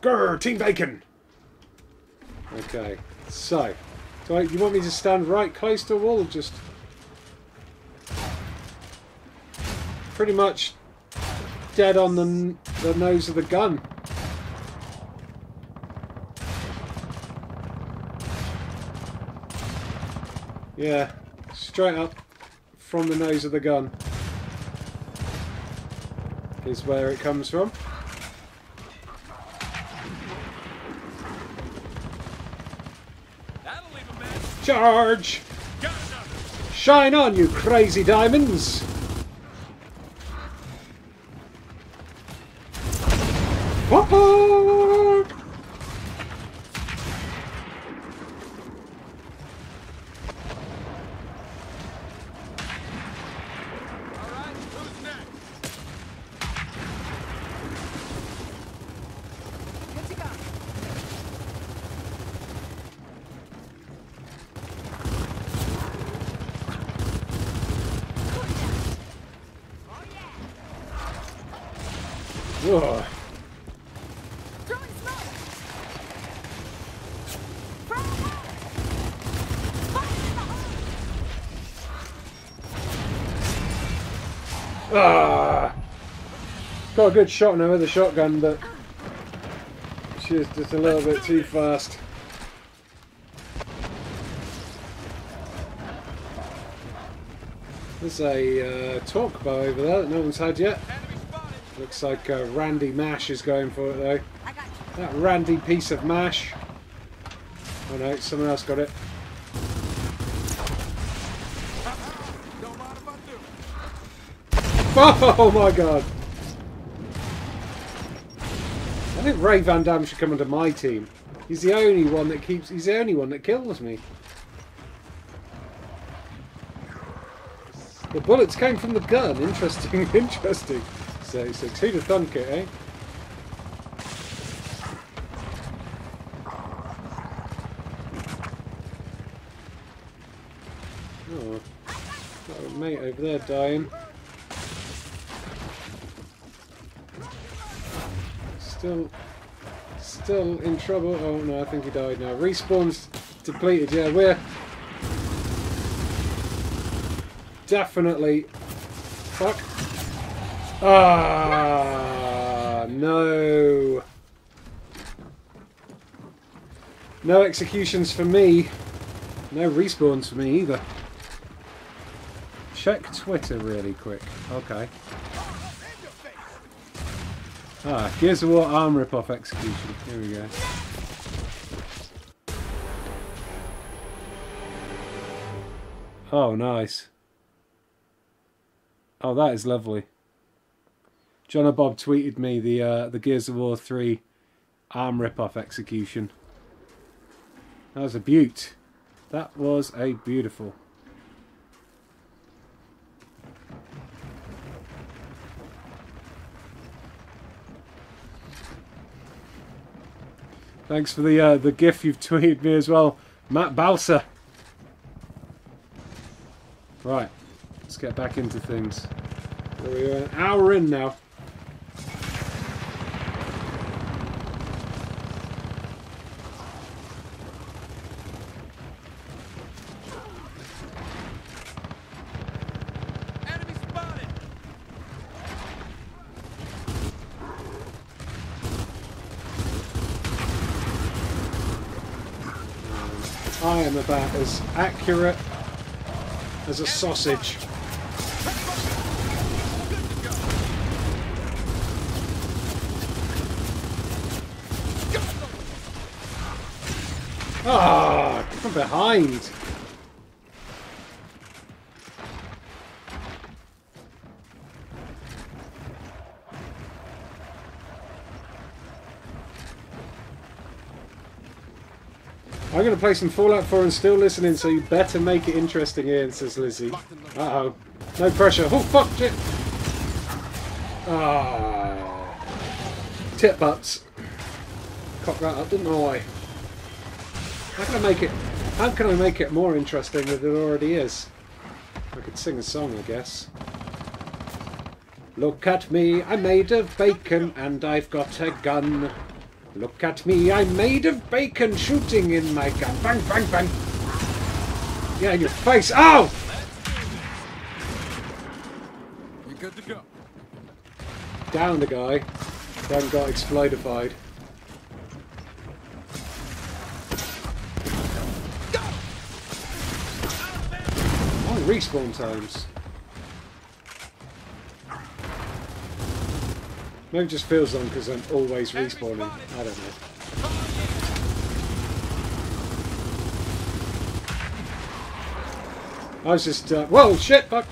Grr, Team Bacon. Okay, so, so you want me to stand right close to a wall, or just pretty much dead on the, the nose of the gun. Yeah, straight up from the nose of the gun is where it comes from. That'll leave a mess. Charge! Shine on, you crazy diamonds! Whoop! All right, who's next? Good to go. Ugh. Throwing smoke. Throw a wall. Fire in the hole. Ah! A good shot now with the shotgun, but she was just a little bit too fast. There's a uh, torque bow over there that no one's had yet. Looks like uh, Randy Mash is going for it though. That Randy piece of mash. Oh no, someone else got it. Oh my god! Think Ray Van Dam should come onto my team. He's the only one that keeps. He's the only one that kills me. The bullets came from the gun. Interesting, interesting. So, so who'd have thunk it, eh? Oh, got a mate over there dying. Still, still in trouble. Oh no, I think he died now. Respawn's depleted. Yeah, we're definitely. Fuck. Ah, no. No executions for me. No respawns for me either. Check Twitter really quick. Okay. Ah, Gears of War arm rip-off execution. Here we go. Oh, nice. Oh, that is lovely. John and Bob tweeted me the uh, the Gears of War 3 arm rip-off execution. That was a beaut. That was a beautiful. Thanks for the uh, the gif you've tweeted me as well, Matt Balsa. Right, let's get back into things. We're an hour in now. I am about as accurate as a sausage. Ah, from behind. Play some Fallout 4 and still listening, so you better make it interesting, Ian, says Lizzie. Uh oh. No pressure. Oh, fuck, shit. Ah. Tip butts. Cock that up, didn't I? How can I make it? How can I make it more interesting than it already is? I could sing a song, I guess. Look at me, I'm made of bacon and I've got a gun. Look at me, I'm made of bacon shooting in my gun. Bang, bang, bang. Yeah, in your face. Ow! You're good to go. Down the guy. Then got explodified. Oh, respawn times. Maybe it just feels long because I'm always respawning. I don't know. I was just, uh, whoa, shit, fuck.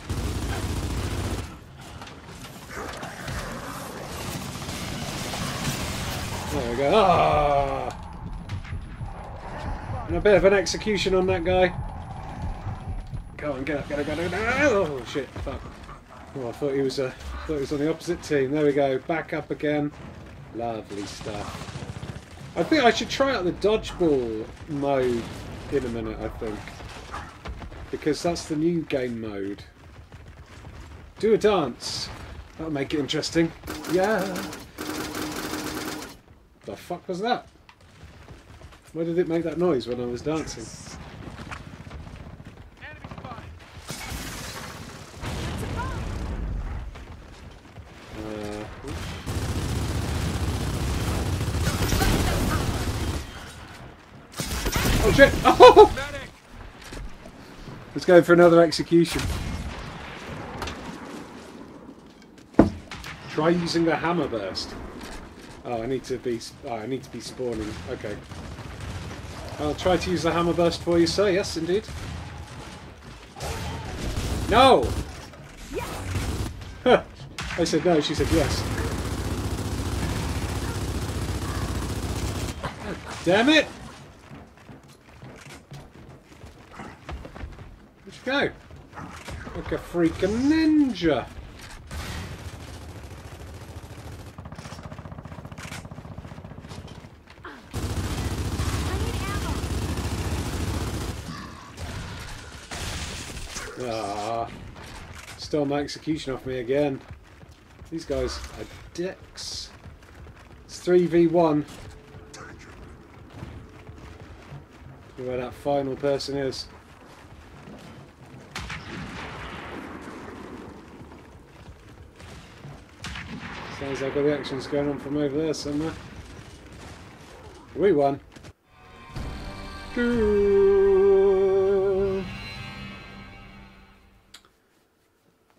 There we go. Ah! And a bit of an execution on that guy. Go on, get up, get up, get up, get up. Oh shit, fuck. Oh, I thought he was uh, thought he was on the opposite team. There we go. Back up again. Lovely stuff. I think I should try out the dodgeball mode in a minute, I think. Because that's the new game mode. Do a dance. That'll make it interesting. Yeah. The fuck was that? Why did it make that noise when I was dancing? Oh shit! Oh! Let's go for another execution. Try using the hammer burst. Oh, I need to be. Oh, I need to be spawning. Okay. I'll try to use the hammer burst for you, sir. Yes, indeed. No. I said no. She said yes. Damn it! Where'd you go? Like a freaking ninja. Ah, stole my execution off me again. These guys are dicks. It's 3v1. Where that final person is. Sounds like all the action's going on from over there somewhere. We won.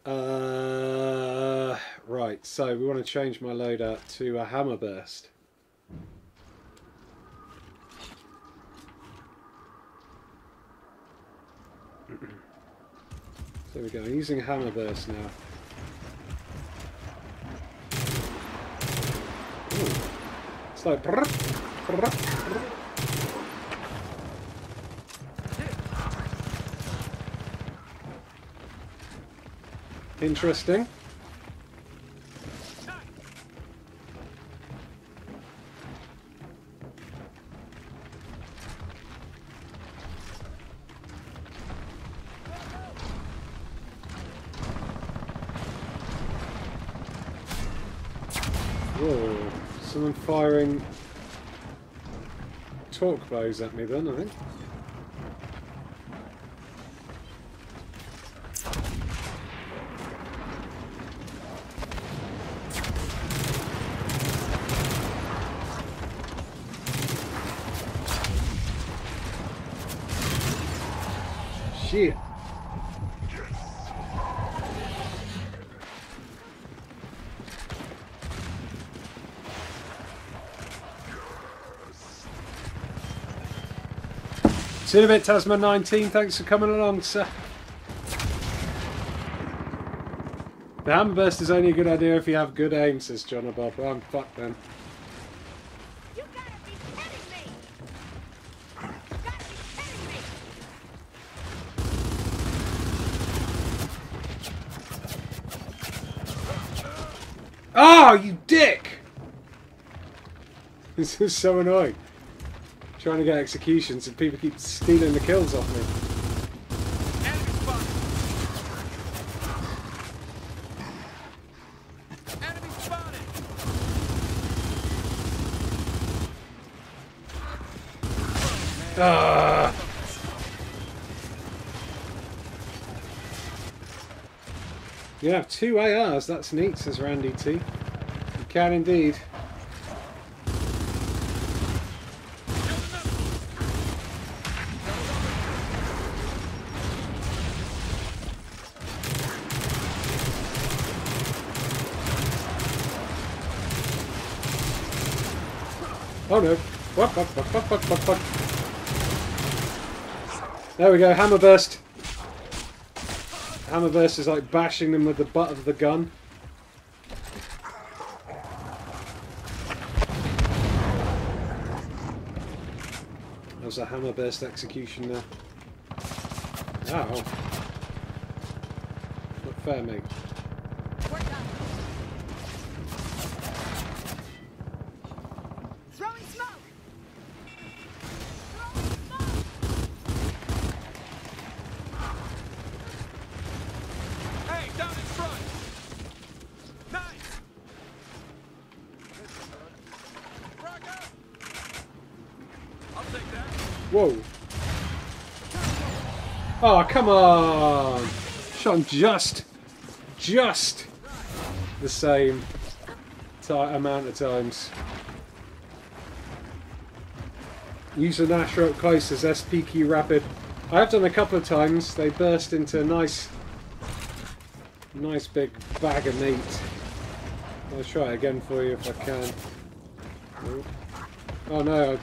Uh, right, so we want to change my loadout to a hammer burst. There we go, I'm using hammer burst now. It's like. brrrt, brrrt, brrrt. Interesting. Firing torque bows at me then, I think. Shit. See you in a bit, Tasman 19. Thanks for coming along, sir. The hammerburst is only a good idea if you have good aim, says John above. Well, I'm fucked then. You gotta be kidding me! You gotta be kidding me! Oh, you dick! This is so annoying. Trying to get executions and people keep stealing the kills off me. Enemy spotted. Enemy spotted. Ah! You have two ARs, that's neat, says Randy T. You can indeed. Oh no. What, what, what, what? There we go, hammerburst. Hammerburst is like bashing them with the butt of the gun. That was a hammerburst execution there. Ow. Not fair, mate. We're done. Throwing smoke! Throwing smoke! Hey, down in front. Nice. Rock out. I'll take that. Whoa. Oh, come on! Shot just, just the same amount of times. Use a Gnasher up close as SPQ Rapid. I have done a couple of times. They burst into a nice, nice big bag of meat. I'll try again for you if I can. Oh, oh no,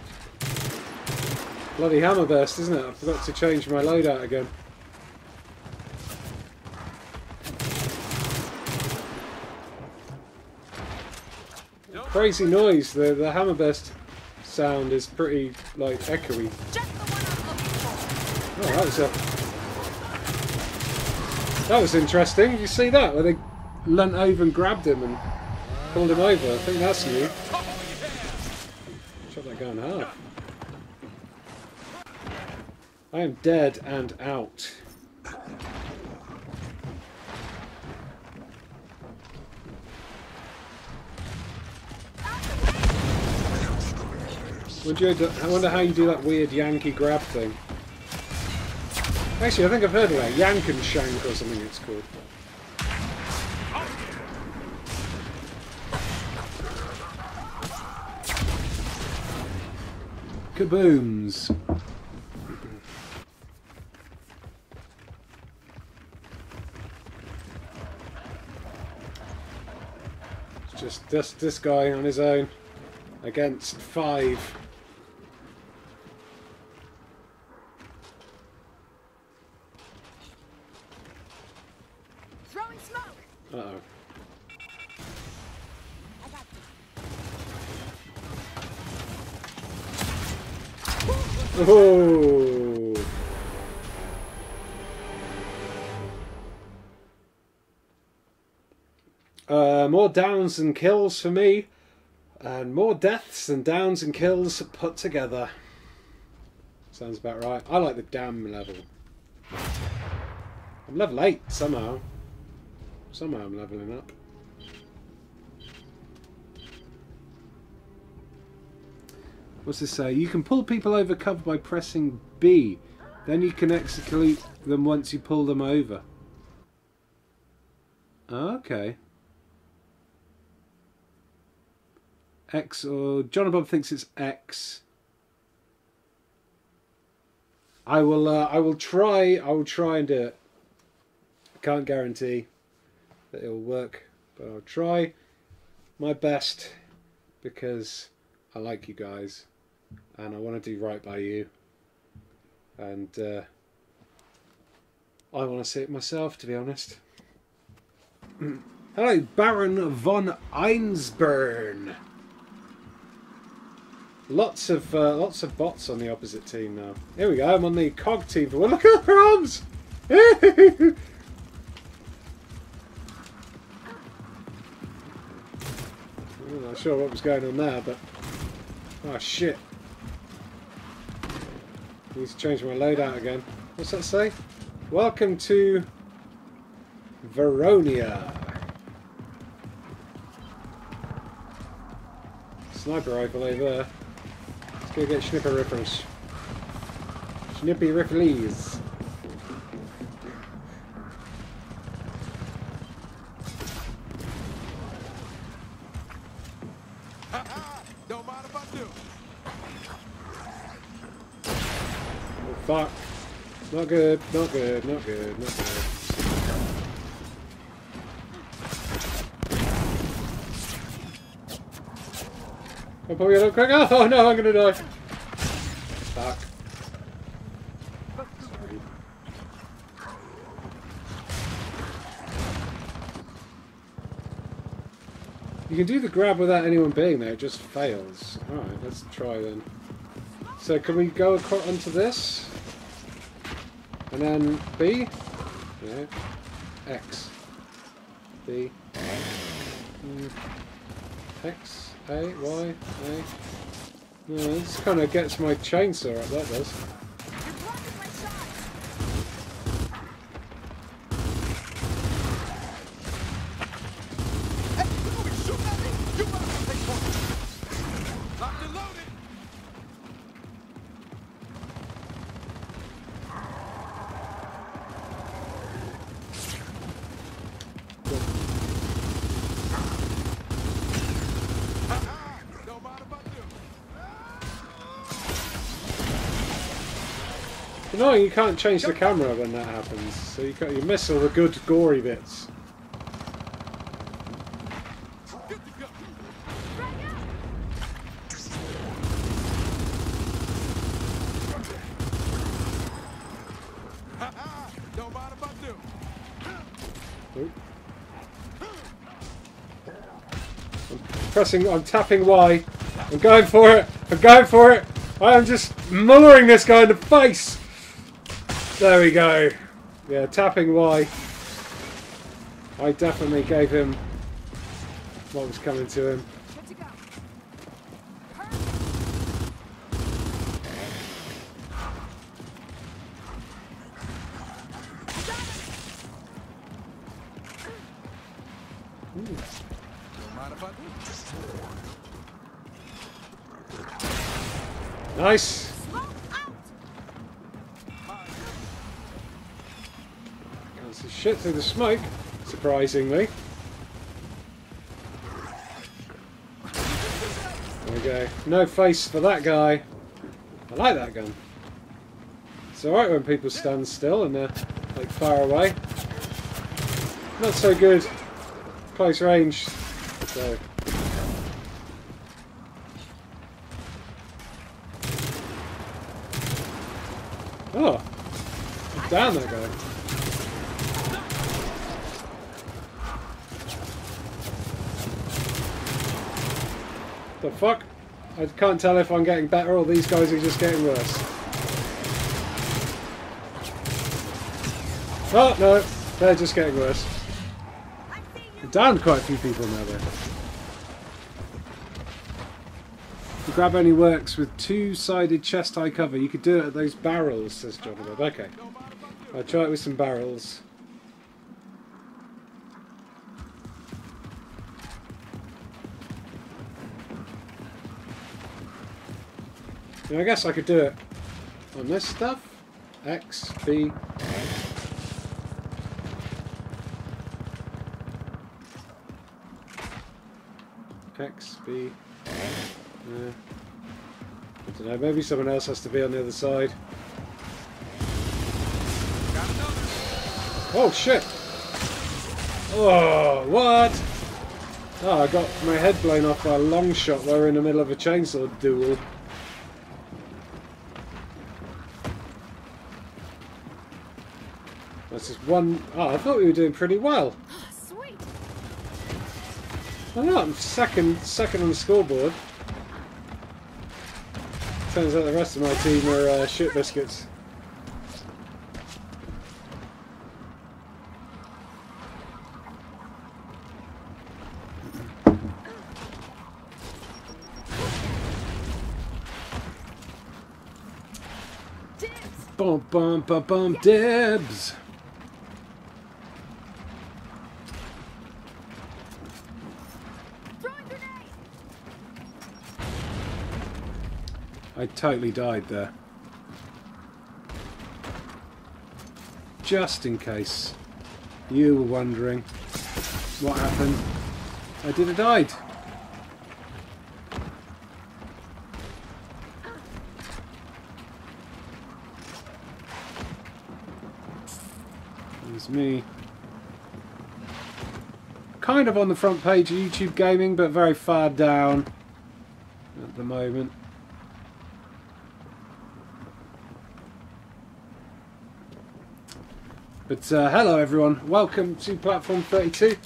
bloody hammer burst, isn't it? I forgot to change my loadout again. Crazy noise. The the hammerburst sound is pretty like echoey. Just the one I'm looking for! Oh, that was a that was interesting. You see that? Where they leant over and grabbed him and pulled him over. I think that's new. Shot that guy in half. I am dead and out. Wonder, you- I wonder how you do that weird Yankee grab thing. Actually, I think I've heard of that. Yank and Shank or something it's called. Kabooms. Just this this guy on his own against five. Throwing smoke! Uh oh. I got you. Uh, more downs and kills for me, and more deaths than downs and kills put together. Sounds about right. I like the damn level. I'm level 8 somehow. Somehow I'm leveling up. What's this say? You can pull people over cover by pressing B. Then you can execute them once you pull them over. Okay. X or John Bob thinks it's X. I will. Uh, I will try. I will try and do it. I Can't guarantee that it will work, but I'll try my best because I like you guys and I want to do right by you. And uh, I want to see it myself, to be honest. Hello, Baron von Einsburn. Lots of uh, lots of bots on the opposite team now. Here we go. I'm on the cog team. Well, look at her arms. I'm not sure what was going on there, but oh shit! Need to change my loadout again. What's that say? Welcome to Veronia. Sniper rifle over there. Let's go get snipper rippers. Snippy rifflies. Ha ha! Don't mind if I do. Oh, fuck. Not good, not good, not good, not good. I'm probably gonna quick. Ah, oh no, I'm gonna die. Fuck. You can do the grab without anyone being there, it just fails. Alright, let's try then. So can we go across onto this? And then B? No. X. B. X. A. Y. A. This kind of gets my chainsaw up, that does. Can't change the camera when that happens, so you, can't, you miss all the good gory bits. Good to go. Ha ha! Don't mind if I do. Oop. I'm pressing, I'm tapping Y. I'm going for it. I'm going for it. I am just murdering this guy in the face. There we go. Yeah, tapping Y. I definitely gave him what was coming to him. Good to go. Don't mind if I do. Nice. Smoke out. Can't see shit through the smoke, surprisingly. There we go. No face for that guy. I like that gun. It's alright when people stand still and they're like far away. Not so good close range. So Oh, down that guy. fuck? I can't tell if I'm getting better or these guys are just getting worse. Oh, no. They're just getting worse. I downed quite a few people now, though. The grab only works with two-sided chest-high cover. You could do it at those barrels, says Jonathan. Okay. I'll try it with some barrels. Yeah, I guess I could do it on this stuff. X, B, X, B. Uh, I don't know, maybe someone else has to be on the other side. Oh shit! Oh, what? Oh, I got my head blown off by a long shot we're in the middle of a chainsaw duel. That's just one. Oh, I thought we were doing pretty well. Sweet. I know, I'm second, second on the scoreboard. Turns out the rest of my team are uh, shit biscuits. Dibs. Bum bum bum bum dibs. I totally died there. Just in case you were wondering what happened, I did have died. There's me. Kind of on the front page of YouTube Gaming, but very far down at the moment. But uh, hello everyone, welcome to Platform 32.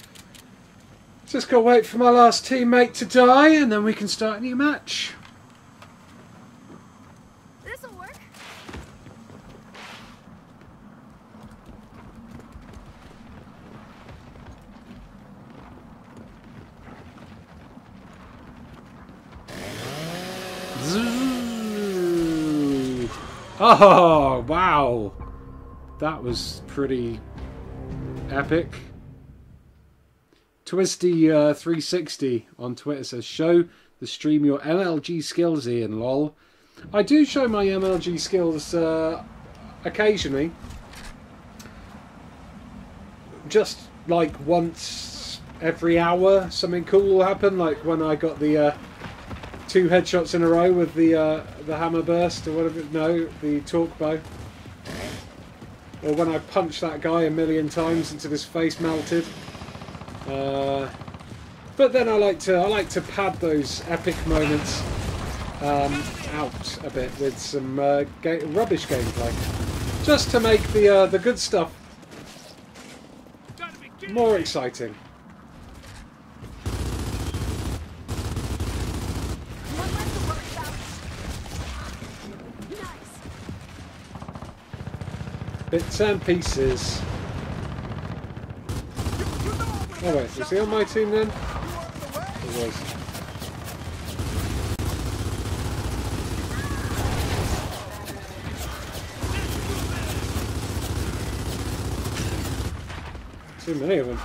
Just gotta wait for my last teammate to die and then we can start a new match. This'll work. Zoo. Oh, wow. That was pretty epic. Twisty360 on Twitter says, Show the stream your MLG skills, Ian, lol. I do show my MLG skills uh, occasionally. Just like once every hour, something cool will happen. Like when I got the uh, two headshots in a row with the uh, the hammer burst or whatever. No, the torque bow. Or when I punched that guy a million times until his face melted. Uh, but then I like to I like to pad those epic moments um, out a bit with some uh, ga- rubbish gameplay, just to make the uh, the good stuff more exciting. One less to worry about. Nice. Bits and pieces. Oh wait, was he on my team then? He was. Too many of them.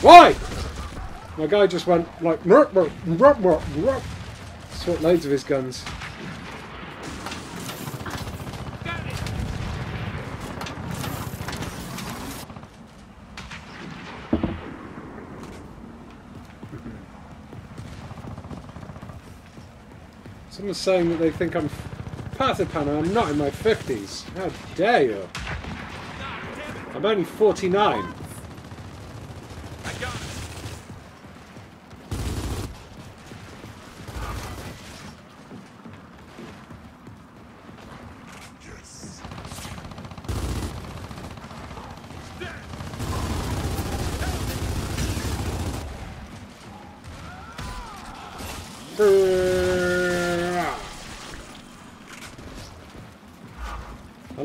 Why? My guy just went like "Rup, rup, rup, rup, rup." Swapped loads of his guns. Someone's saying that they think I'm Pathapan and I'm not in my 50s. How dare you? I'm only 49.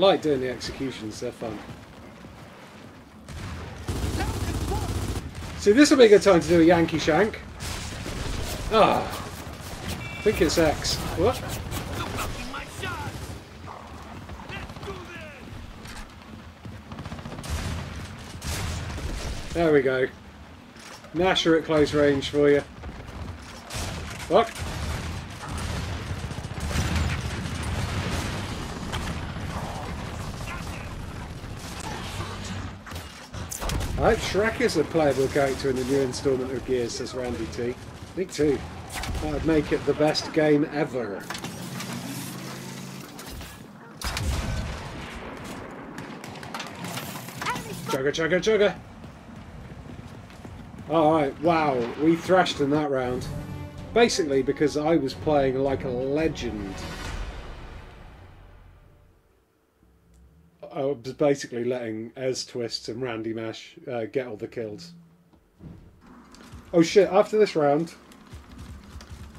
Like doing the executions, they're fun. See, this will be a good time to do a Yankee Shank. Ah, I think it's X. What? There we go. Gnasher at close range for you. What? hope Shrek is a playable character in the new instalment of Gears, says Randy T. Me too. That would make it the best game ever. Chugga chugga chugga. Alright, wow, we thrashed in that round. Basically because I was playing like a legend. I was basically letting Ez Twist and Randy Mash uh, get all the kills. Oh shit, after this round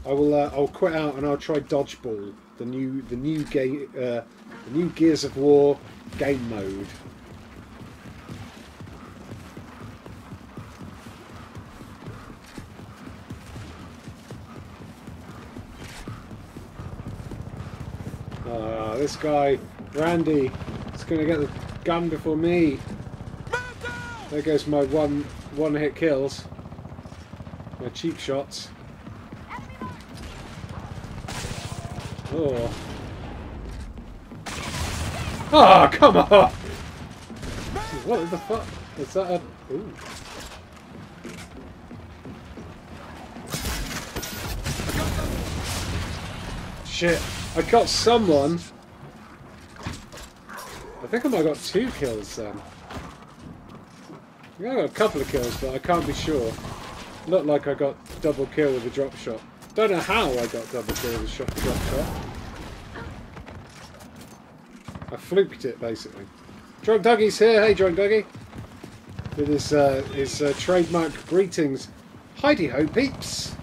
I will uh, I'll quit out and I'll try Dodgeball, the new the new game uh, the new Gears of War game mode. Ah, this guy, Randy, going to get the gun before me. There goes my one one hit kills. My cheap shots. Oh. Ah, come on! What the fuck? Is that a... Ooh. Shit. I got someone. I think I might have got two kills then. I got a couple of kills, but I can't be sure. Looked like I got double kill with a drop shot. Don't know how I got double kill with a shot, drop shot. I fluked it basically. Drunk Dougie's here. Hey, Drunk Dougie. With his uh, his uh, trademark greetings. Heidi ho, peeps.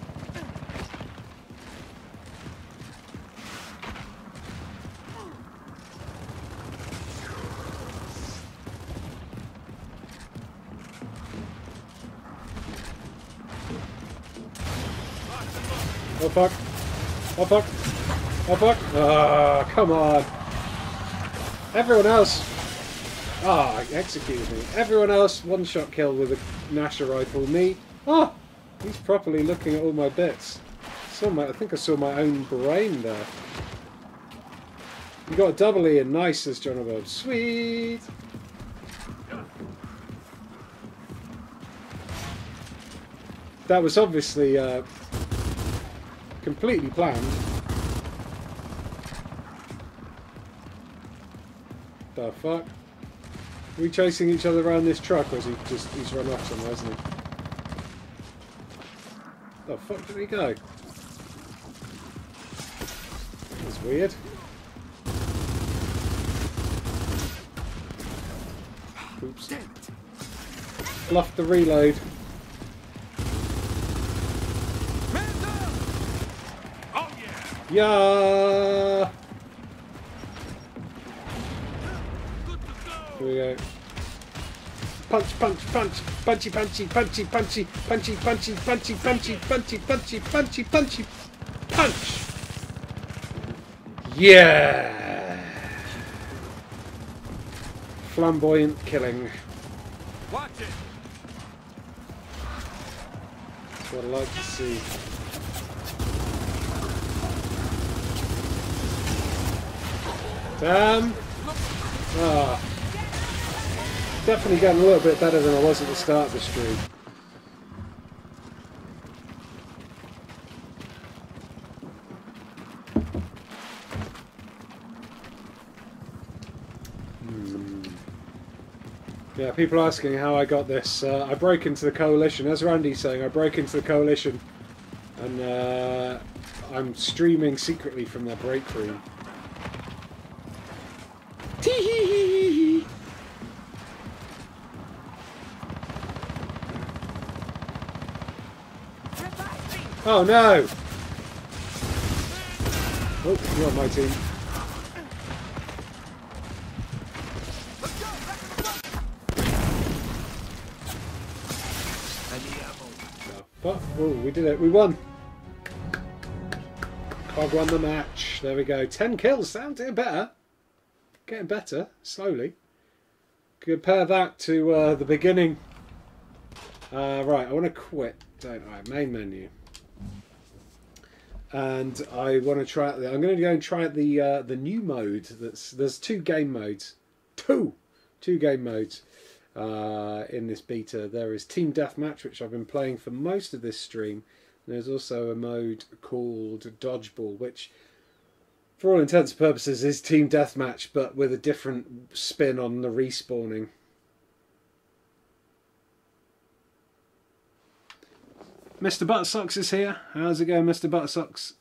Fuck. Oh fuck. Oh fuck. Ah, come on. Everyone else. Ah, executed me. Everyone else one shot kill with a Gnasher rifle. Me. Ah, he's properly looking at all my bits. Saw my, I think I saw my own brain there. You got a double E and nice, says John Above. Sweet. That was obviously uh, completely planned. The fuck? Are we chasing each other around this truck, or is he just he's run off somewhere, hasn't he? The fuck did he go? That's weird. Oops. Fluff the reload. Man down. Oh yeah. Yeah. Good to go. Here we go. Punch, punch, punch, punchy, punchy, punchy, punchy, punchy, punchy, punchy, punchy, punchy, punchy, punchy, punchy, punch. Yeah. Flamboyant killing. Watch it. That's what I like to see. Damn. Ah. Definitely getting a little bit better than I was at the start of the stream. Hmm. Yeah, people asking how I got this. Uh, I broke into the coalition. As Randy's saying, I broke into the coalition, and uh, I'm streaming secretly from their break room. Oh no! Oh, you're on my team. But, oh, we did it. We won. Cog won the match. There we go. 10 kills. Sounds a better. Getting better, slowly. Compare that to uh, the beginning. Uh, right, I want to quit, don't I? Main menu. And I want to try out the, I'm going to go and try out the uh, the new mode. That's there's two game modes, two, two game modes uh, in this beta. There is Team Deathmatch, which I've been playing for most of this stream. There's also a mode called Dodgeball, which, for all intents and purposes, is Team Deathmatch, but with a different spin on the respawning. Mr. Buttersocks is here. How's it going, Mr. Buttersocks?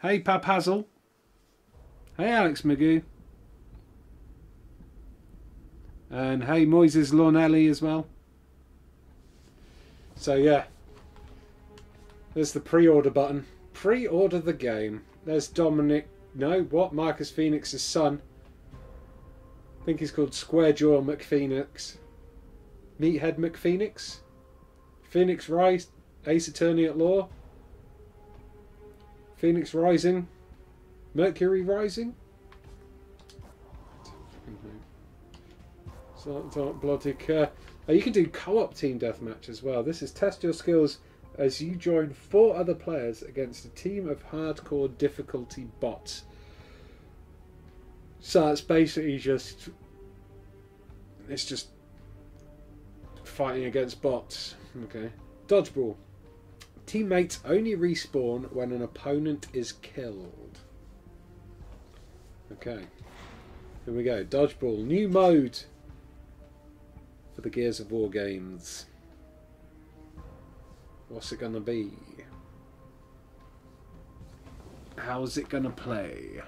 Hey, Pap Hazel. Hey, Alex Magoo. And hey, Moises Lornelli as well. So, yeah. There's the pre order button. Pre order the game. There's Dominic. No, what? Marcus Fenix's son. I think he's called Square Jaw McPhoenix. Meathead McPhoenix? Phoenix Wright, Ace Attorney at Law, Phoenix Rising, Mercury Rising. Bloody care. Oh, you can do co-op team deathmatch as well. This is test your skills as you join four other players against a team of hardcore difficulty bots. So it's basically just it's just fighting against bots. Okay. Dodgeball. Teammates only respawn when an opponent is killed. Okay. Here we go. Dodgeball. New mode for the Gears of War games. What's it gonna be? How's it gonna play?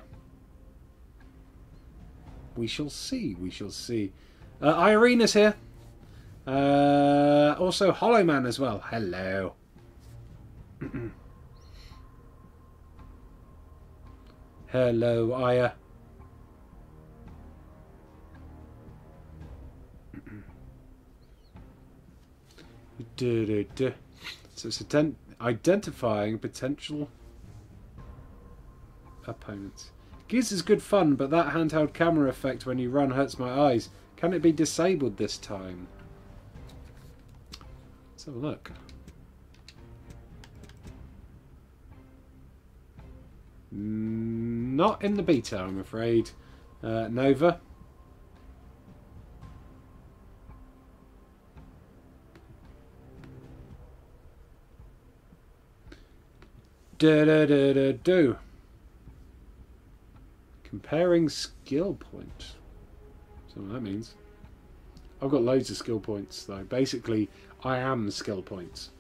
We shall see. We shall see. Uh, Irena's here. Uh, also, Hollow Man as well. Hello. Hello, Aya. So it's ident- identifying potential opponents. Gears is good fun, but that handheld camera effect when you run hurts my eyes. Can it be disabled this time? Let's have a look. Not in the beta, I'm afraid. Uh, Nova. Da da da da do. Comparing skill points. So that means. I've got loads of skill points though. Basically, I am skill points.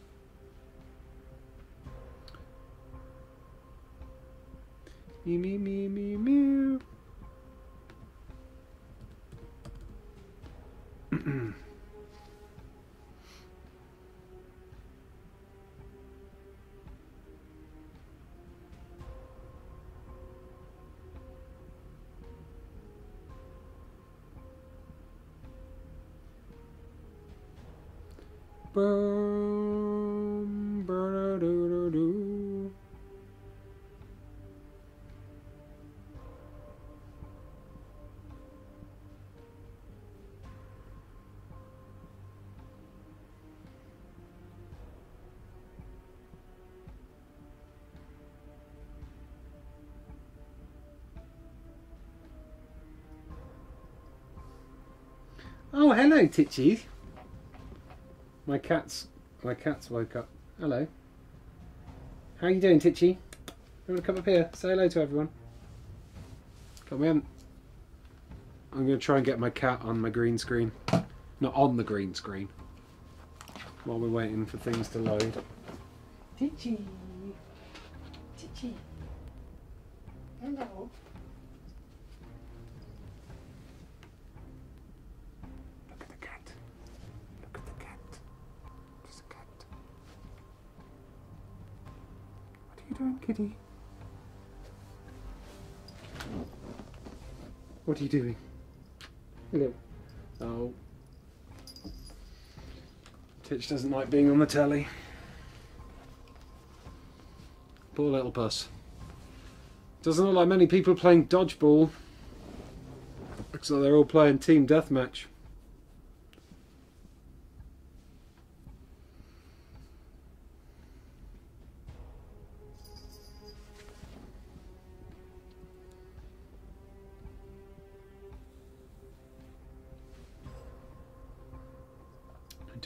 Boom. Oh, hello, Titchy. My cat's my cat's woke up. Hello. How you doing, Titchy? You want to come up here? Say hello to everyone. Come in. I'm going to try and get my cat on my green screen. Not on the green screen. While we're waiting for things to load. Titchy. Titchy. Hello. Doing, kitty? What are you doing? Hello. Oh. Titch doesn't like being on the telly. Poor little puss. Doesn't look like many people playing dodgeball. Looks like they're all playing team deathmatch.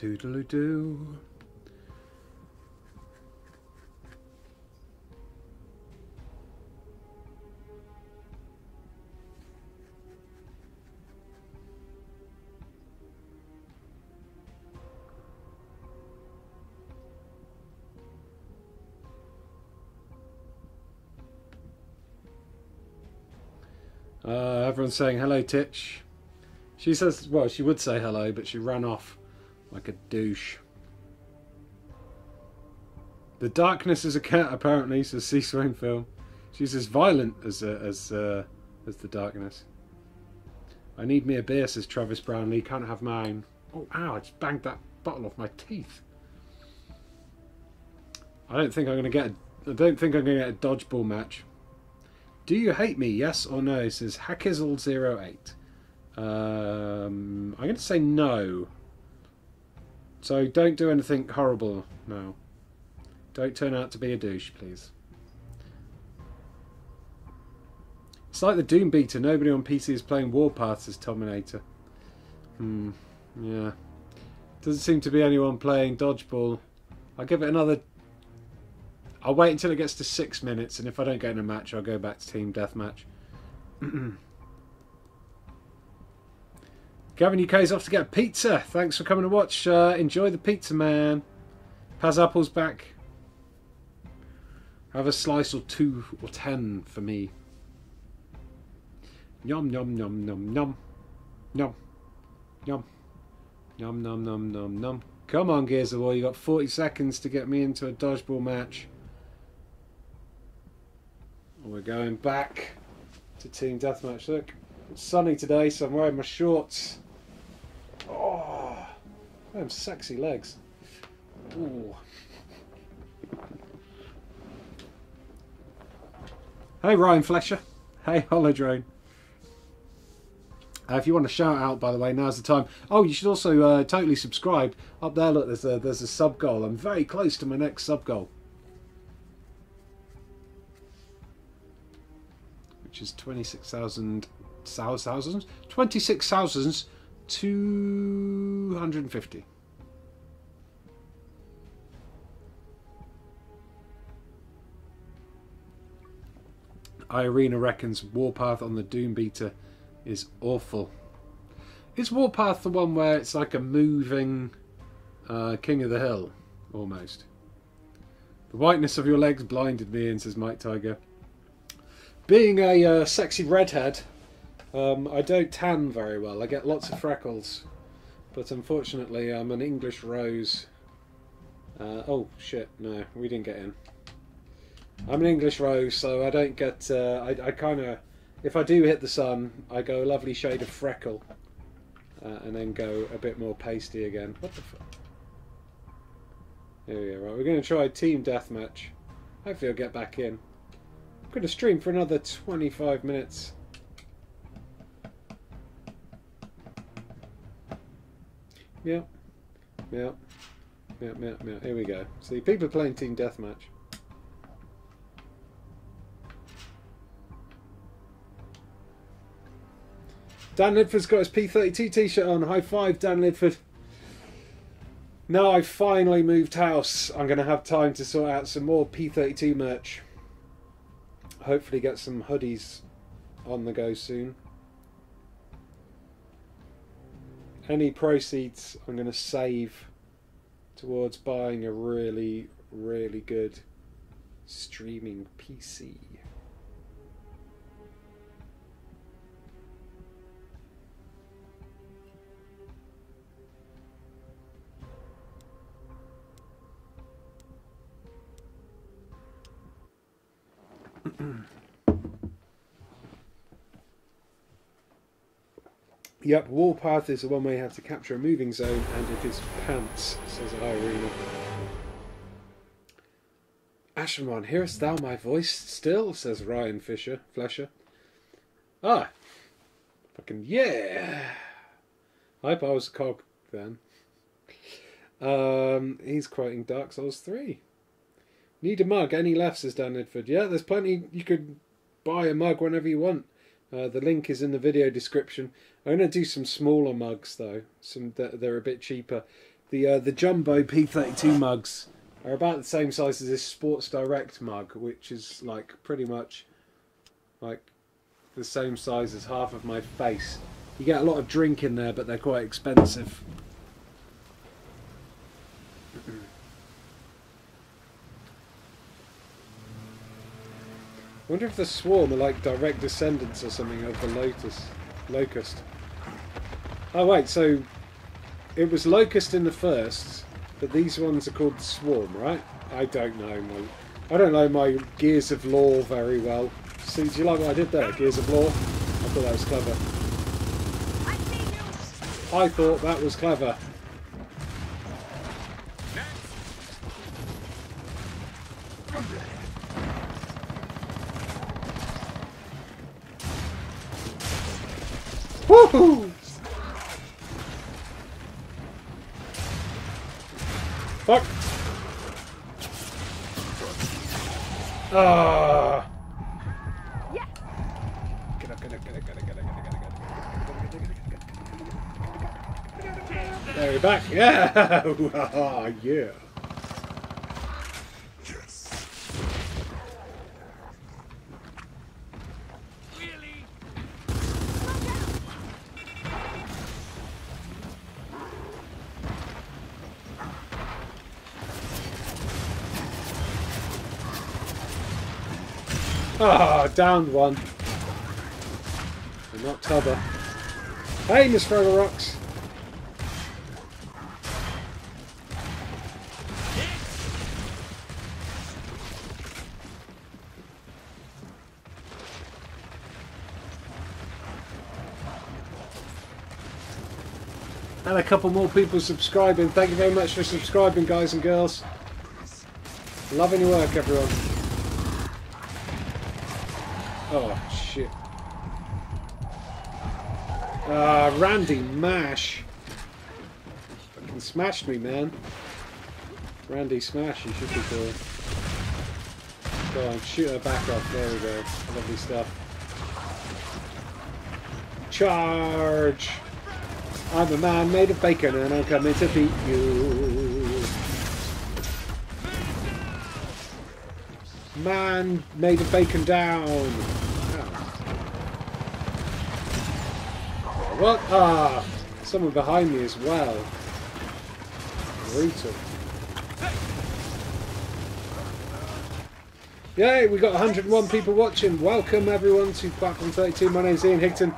Doodle doo. Uh, everyone's saying hello, Titch. She says, well, she would say hello, but she ran off like a douche. The darkness is a cat, apparently, says C. Swainfield. She's as violent as uh, as uh, as the darkness. I need me a beer, says Travis Brownlee. Can't have mine. Oh, ow! I just banged that bottle off my teeth. I don't think I'm gonna get. A, I don't think I'm gonna get a dodgeball match. Do you hate me? Yes or no? Says Hackizzle08. Um, I'm to say no. So don't do anything horrible now. Don't turn out to be a douche, please. It's like the Doom beta. Nobody on PC is playing Warpath as Terminator. Hmm. Yeah. Doesn't seem to be anyone playing Dodgeball. I'll give it another. I'll wait until it gets to six minutes, and if I don't get in a match, I'll go back to Team Deathmatch. Gavin UK's off to get pizza. Thanks for coming to watch. Uh, enjoy the pizza, man. Paz Apple's back. Have a slice or two or ten for me. Yum yum yum yum yum. Yum. Yum. Yum num num num num. Come on, Gears of War, you got 40 seconds to get me into a dodgeball match. We're going back to Team Deathmatch. Look, it's sunny today, so I'm wearing my shorts. Oh, them sexy legs. Ooh. Hey, Ryan Flesher. Hey, Holodrone. Uh, if you want to shout out, by the way, now's the time. Oh, you should also uh, totally subscribe. Up there, look, there's a, there's a sub goal. I'm very close to my next sub goal. Which is 26,000... 26,000? 26,000 250. Irina reckons Warpath on the Doom beta is awful. Is Warpath the one where it's like a moving uh, King of the Hill, almost? The whiteness of your legs blinded me and says Mike Tiger. Being a uh, sexy redhead, um, I don't tan very well. I get lots of freckles, but unfortunately, I'm an English rose. Uh, oh shit! No, we didn't get in. I'm an English rose, so I don't get. Uh, I, I kind of, if I do hit the sun, I go a lovely shade of freckle, uh, and then go a bit more pasty again. What the fuck? There we go. Right, we're going to try team deathmatch. Hopefully, I'll get back in. I'm going to stream for another 25 minutes. Meow, meow, meow, meow, meow. Here we go. See, people playing team deathmatch. Dan Lidford's got his P32 t-shirt on. High five, Dan Lidford. Now I've finally moved house, I'm going to have time to sort out some more P32 merch. Hopefully get some hoodies on the go soon. any proceeds I'm going to save towards buying a really, really good streaming PC. Yep, Warpath is the one where you have to capture a moving zone, and it is pants, says Irina. Ashen one, hearest thou my voice still? says Ryan Fisher, Flesher. Ah, fucking yeah. I hope I was a cog then. Um, he's quoting Dark Souls 3. Need a mug, any left, says Dan Edford. Yeah, there's plenty. You could buy a mug whenever you want. Uh, the link is in the video description. I'm going to do some smaller mugs though. Some that they're a bit cheaper. The uh, the jumbo P32 mugs are about the same size as this Sports Direct mug, which is like pretty much like the same size as half of my face. You get a lot of drink in there, but they're quite expensive. I wonder if the swarm are like direct descendants or something of the lotus, locust. Oh wait, so it was locust in the first, but these ones are called swarm, right? I don't know my, I don't know my Gears of Law very well. See, do you like what I did there, Gears of Law? I thought that was clever. I. I thought that was clever. Woohoo! Fuck! Ah! Yeah. Get up, get up, get up, get up, get up, get up, get up. There, you're back. Yeah! yeah! Downed one. And not Tubber. Hey, Miss Frogger Rocks. And a couple more people subscribing. Thank you very much for subscribing, guys and girls. Loving your work, everyone. Oh, shit. Ah, Randy Mash. Fucking smashed me, man. Randy Smash, you should be called. Go on, shoot her back off. There we go. Lovely stuff. Charge! I'm a man made of bacon and I'm coming to beat you. Man made of bacon down. What? Ah, someone behind me as well. Brutal. Yay, we got 101 people watching. Welcome everyone to Platform 32. My name's Ian Higton.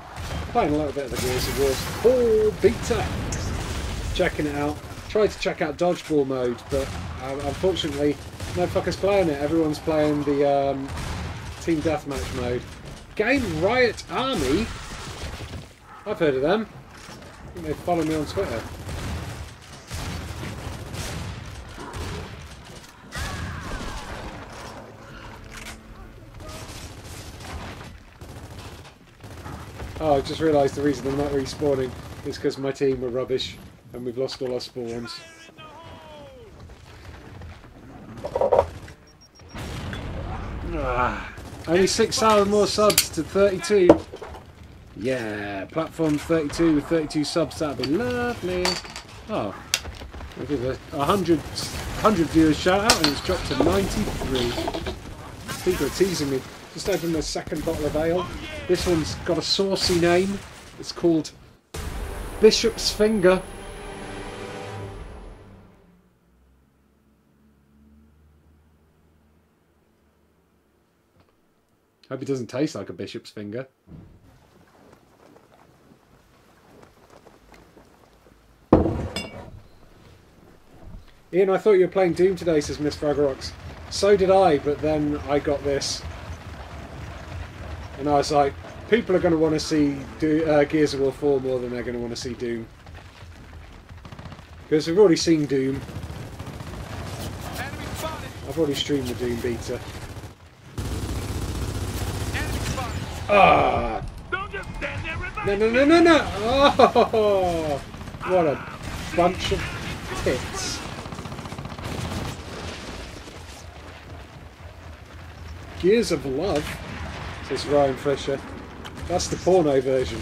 Playing a little bit of the Gears of War 4 beta. Checking it out. Tried to check out dodgeball mode, but uh, unfortunately, no fuckers playing it. Everyone's playing the um, team deathmatch mode. Game Riot Army. I've heard of them. They follow me on Twitter. Oh, I just realised the reason I'm not respawning is because my team were rubbish and we've lost all our spawns. Ah, only 6,000 more subs to 32. Yeah, platform 32 with 32 subs, that'd be lovely. Oh, we'll give a 100, 100 viewers shout out and it's dropped to 93. People are teasing me. Just opened my second bottle of ale. This one's got a saucy name. It's called Bishop's Finger. Hope it doesn't taste like a bishop's finger. Ian, I thought you were playing Doom today, says Miss Fragorox. So did I, but then I got this. And I was like, people are going to want to see Do- uh, Gears of War 4 more than they're going to want to see Doom. Because we've already seen Doom. I've already streamed the Doom beta. Ah! Don't just stand there and No, no, no, no, no! Oh! What a bunch of tits. Gears of Love, says Ryan Fisher. That's the porno version.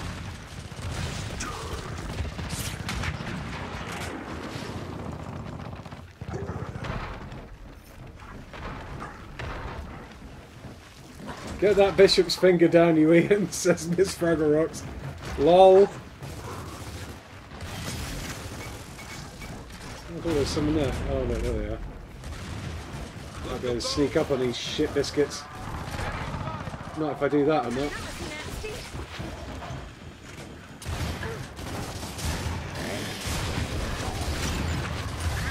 Get that bishop's finger down, you Ian, says Miss Fraggle Rocks. LOL. I thought there was someone there. Oh, no, there they are. Able to sneak up on these shit biscuits. Not if I do that or not.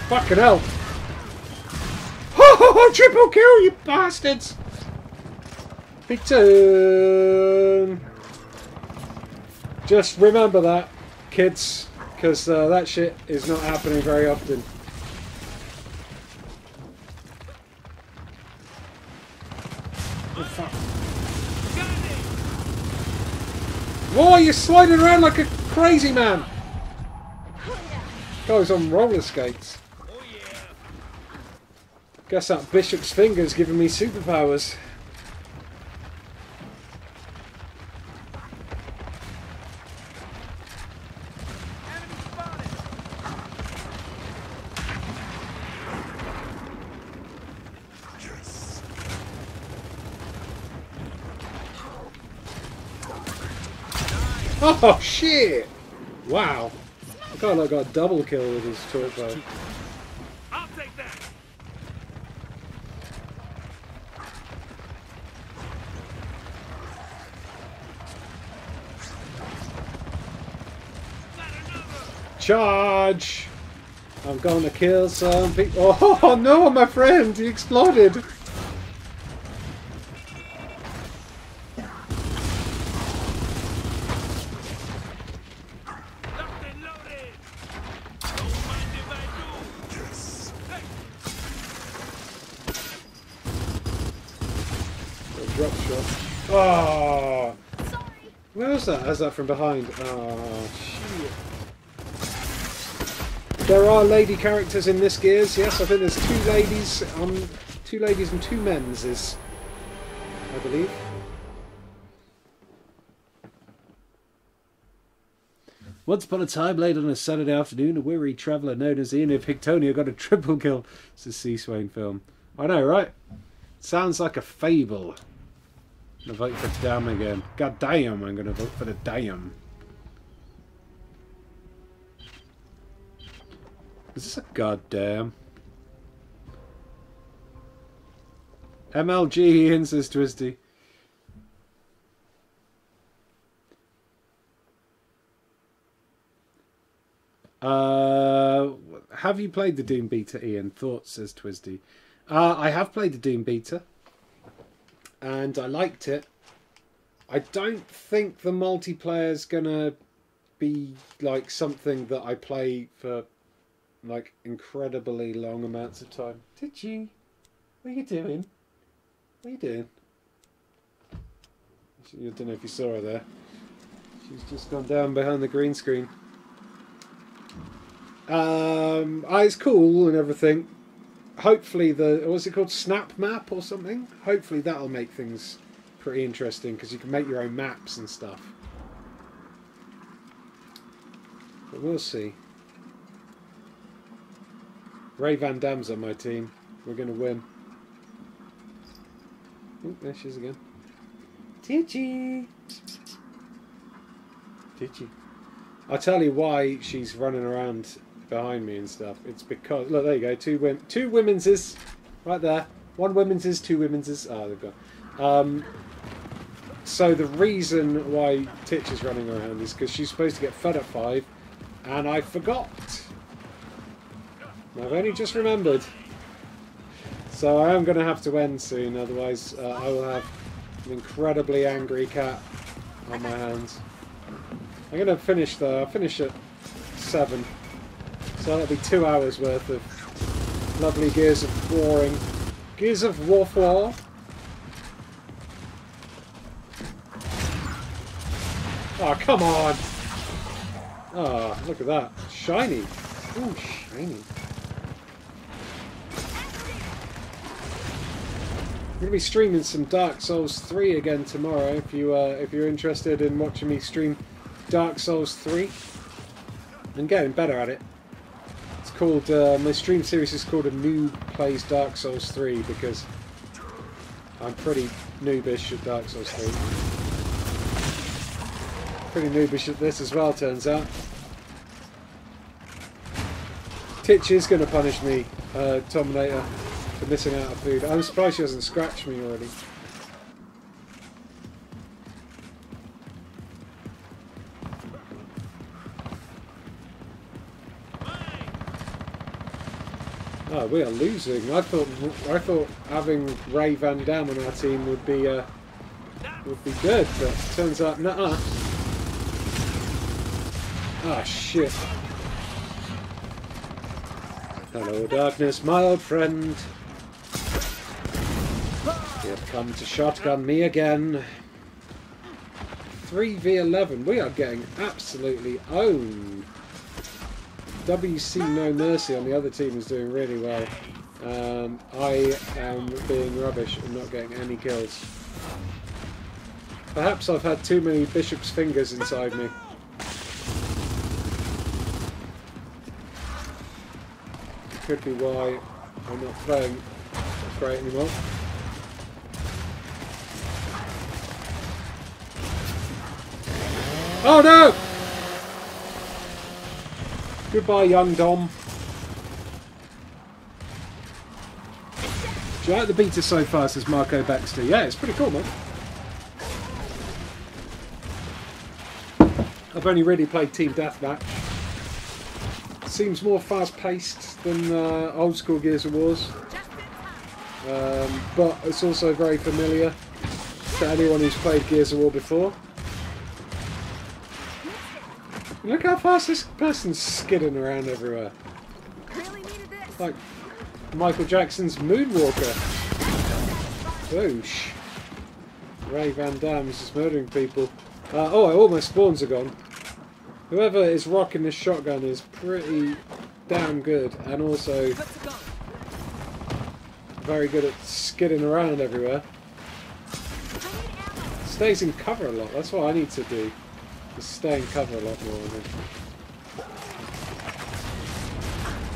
Fucking hell! Ho ho ho! Triple kill, you bastards! Big turn! Just remember that, kids, because uh, that shit is not happening very often. Oh, fuck. Why are sliding around like a crazy man? Guy's on roller skates. Guess that bishop's finger's giving me superpowers. Oh shit! Wow. I kind of got a double kill with his short bow. I'll take that. Charge! I'm going to kill some people. Oh no, my friend! He exploded! Locked and loaded. Don't mind if I do. Yes. Hey, A drop shot. Oh! Sorry. Where was that? How's that from behind? Oh, shit. There are lady characters in this Gears, yes. I think there's two ladies, um, two ladies and two men's is, I believe. Once upon a time, late on a Saturday afternoon, a weary traveller known as Ian of Hictonia got a triple kill. It's a C. Swainfield. I know, right? Sounds like a fable. I'm gonna vote for damn again. God damn, I'm gonna vote for the damn. Is this a goddamn? MLG Ian says Twisty. Uh, have you played the Doom beta, Ian? Thoughts says Twisty. Uh, I have played the Doom beta and I liked it. I don't think the multiplayer's gonna be like something that I play for like incredibly long amounts of time. Did you? What are you doing? What are you doing? I don't know if you saw her there. She's just gone down behind the green screen. Um, ah, it's cool and everything. Hopefully the what's it called Snap Map or something. Hopefully that'll make things pretty interesting because you can make your own maps and stuff. But we'll see. Ray Van Dam's on my team. We're to win. Oh, there she is again. Titchy! Titchy. I'll tell you why she's running around behind me and stuff. It's because look, there you go. Two women, two women's is right there. One women's is, two women's is. Ah, they've got. Um, so the reason why Titch is running around is because she's supposed to get fed at five, and I forgot. I've only just remembered. So I am going to have to end soon, otherwise uh, I will have an incredibly angry cat on my hands. I'm gonna finish though. I'll finish at seven, so that'll be two hours worth of lovely Gears of Warring. Gears of Warfare. Oh come on! Oh, look at that, shiny. Ooh, shiny. I'm gonna be streaming some Dark Souls 3 again tomorrow. If you uh, if you're interested in watching me stream Dark Souls 3, and getting better at it. Called uh, my stream series is called A Noob Plays Dark Souls 3 because I'm pretty noobish at Dark Souls 3. Pretty noobish at this as well, turns out. Titch is going to punish me, uh, Tominator, for missing out of food. I'm surprised she hasn't scratched me already. Oh, we are losing. I thought I thought having Ray Van Dam on our team would be uh, would be good, but turns out nah. Ah shit. Hello, darkness, my old friend. You have come to shotgun me again. 3v11. We are getting absolutely owned. WC No Mercy on the other team is doing really well. Um, I am being rubbish and not getting any kills. Perhaps I've had too many Bishop's fingers inside me. Could be why I'm not playing great anymore. Oh no! Goodbye, young Dom. Do you like the beta so far, says Marco Baxter? Yeah, it's pretty cool, man. I've only really played Team Deathmatch. Seems more fast-paced than uh, old school Gears of Wars, um, but it's also very familiar to anyone who's played Gears of War before. Look how fast this person's skidding around everywhere. Really. Like Michael Jackson's Moonwalker. Boosh. Ray Van Dam is just murdering people. Uh, oh, all my spawns are gone. Whoever is rocking this shotgun is pretty damn good and also Good to go. very good at skidding around everywhere. I need ammo. Stays in cover a lot, that's what I need to do. Is stay in cover a lot more.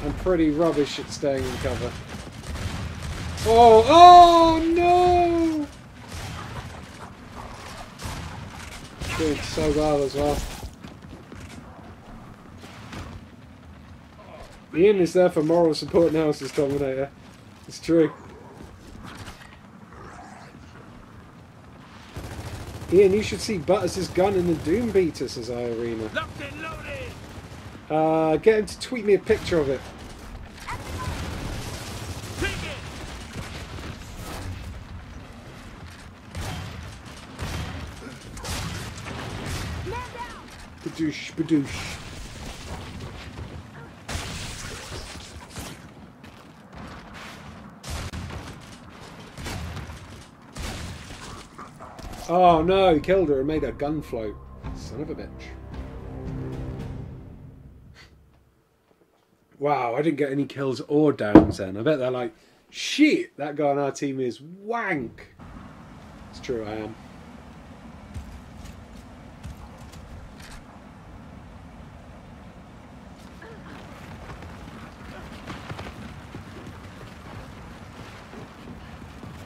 I'm pretty rubbish at staying in cover. Oh, oh no! Doing so well as well. Ian is there for moral support now, says Dominator. It's true. Ian, you should see Butters' gun in the Doom beta, says Irina. Locked and loaded! Uh, get him to tweet me a picture of it. Badoosh, badoosh. Oh no, he killed her and made her gun float. Son of a bitch. Wow, I didn't get any kills or downs then. I bet they're like, shit, that guy on our team is wank. It's true, I am.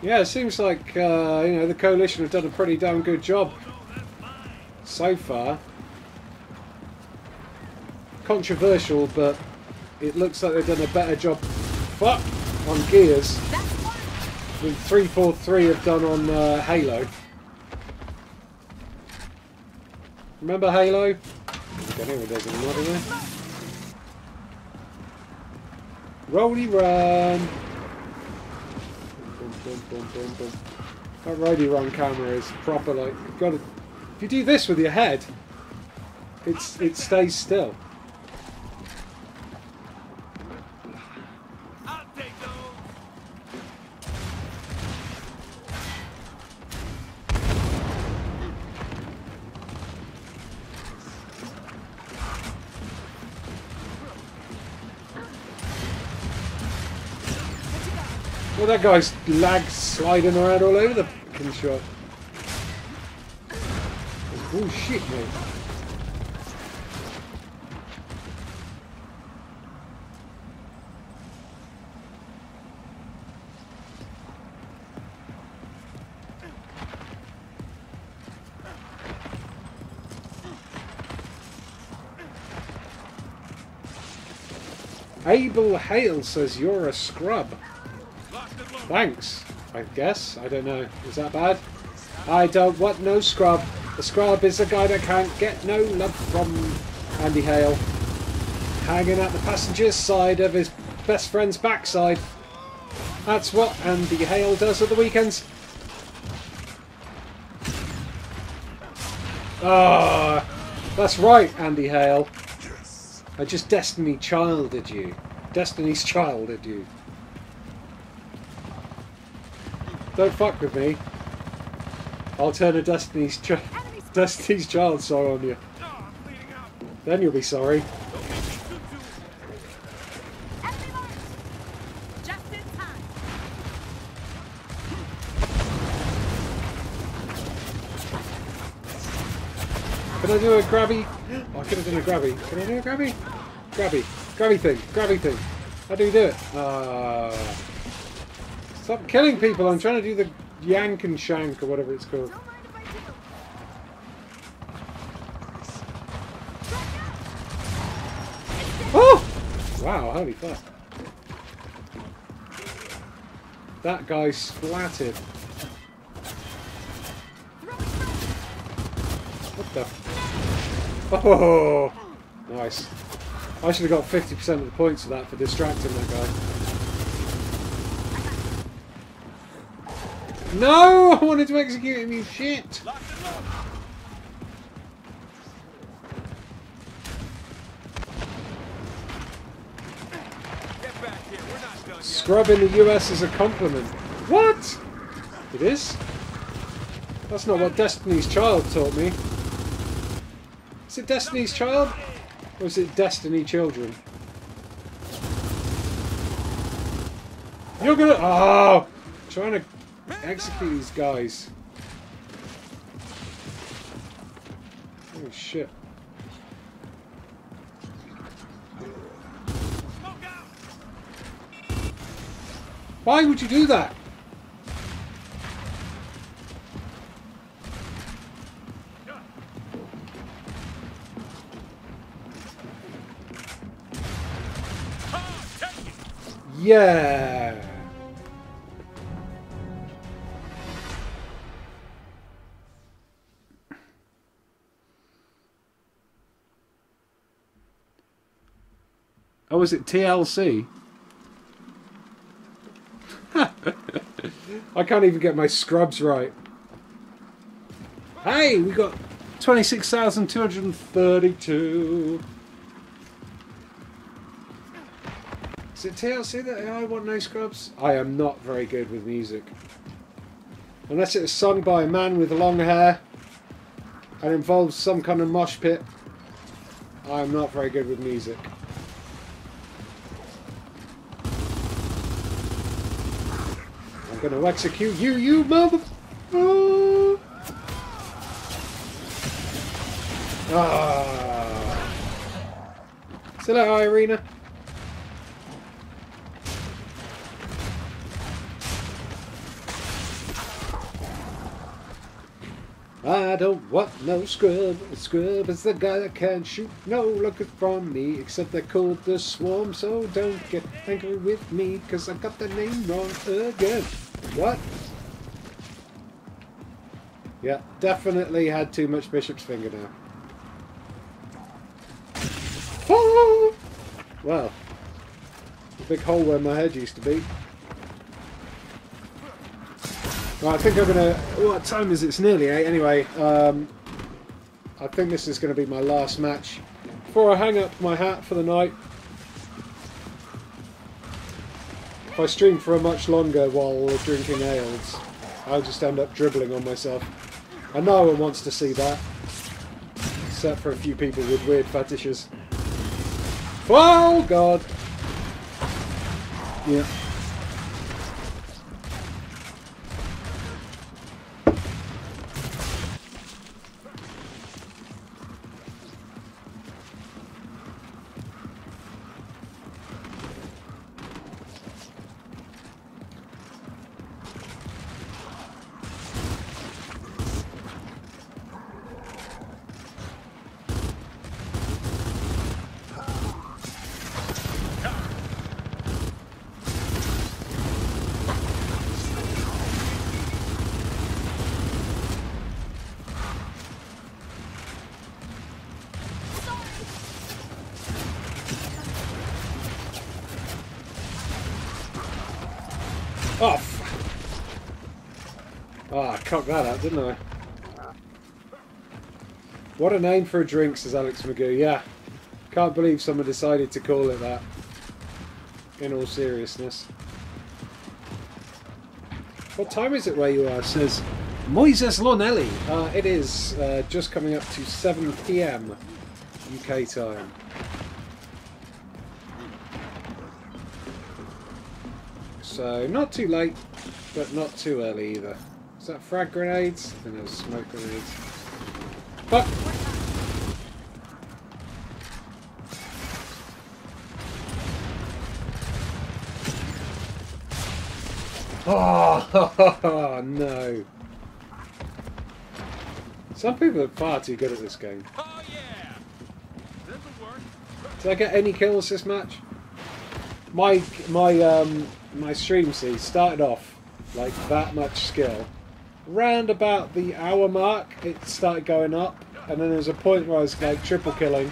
Yeah, it seems like uh, you know the coalition have done a pretty damn good job so far. Controversial, but it looks like they've done a better job. Fuck on gears than three four three have done on uh, Halo. Remember Halo? I. Rolly run. Boom, boom, boom, boom. That Rolly run camera is proper. Like you've got to If you do this with your head, it's it stays still. Well, that guy's lag sliding around all over the fucking shop. Oh shit, mate. Abel Hale says you're a scrub. Thanks, I guess. I don't know. Is that bad? I don't want no scrub. The scrub is a guy that can't get no love from Andy Hale. Hanging at the passenger's side of his best friend's backside. That's what Andy Hale does at the weekends. Ah, that's right, Andy Hale. I just Destiny childed you. Destiny's childed you. Don't fuck with me. I'll turn a Destiny's Destiny's Child song on you. Then you'll be sorry. Can I do a grabby? Oh, I could have done a grabby. Can I do a grabby? Grabby. Grabby thing. Grabby thing. How do you do it? Uh, stop killing people. I'm trying to do the yank and shank or whatever it's called. Oh! Wow, holy fuck. That guy splatted. What the? Oh! Nice. I should have got 50% of the points for that for distracting that guy. No! I wanted to execute him, you shit! Scrub in the US is a compliment. What? It is? That's not what Destiny's Child taught me. Is it Destiny's Child? Or is it Destiny Children? You're gonna. Oh! Trying to execute these guys. Oh shit. Why would you do that? Yeah. Oh, is it TLC? I can't even get my scrubs right. Hey, we got 26,232. Is it TLC that I want no scrubs? I am not very good with music. Unless it's sung by a man with long hair and involves some kind of mosh pit, I am not very good with music. To execute you, you mother... Oh. Ah. Irina. I don't want no scrub. Scrub is the guy that can't shoot no looking from me. Except they called the swarm, so don't get angry with me, cause I got the name wrong again. What? Yeah, definitely had too much Bishop's finger now. Oh! Well, big hole where my head used to be. Right, I think I'm gonna. What time is it? It's nearly eight. Anyway, um, I think this is going to be my last match before I hang up my hat for the night. I stream for a much longer while drinking ales, I'll just end up dribbling on myself. And no one wants to see that. Except for a few people with weird fetishes. Oh god! Yeah. Cocked that out, didn't I? What a name for a drink, says Alex Magoo. Yeah. Can't believe someone decided to call it that. In all seriousness. What time is it where you are? Says Moises Lonelli. Uh, it is uh, just coming up to 7 pm UK time. So not too late, but not too early either. Is that frag grenades? Think those smoke grenades. Fuck! Oh no! Some people are far too good at this game. Oh yeah! Did I get any kills this match? My my um my stream see started off like that much skill. Round about the hour mark, it started going up, and then there's a point where I was like triple killing,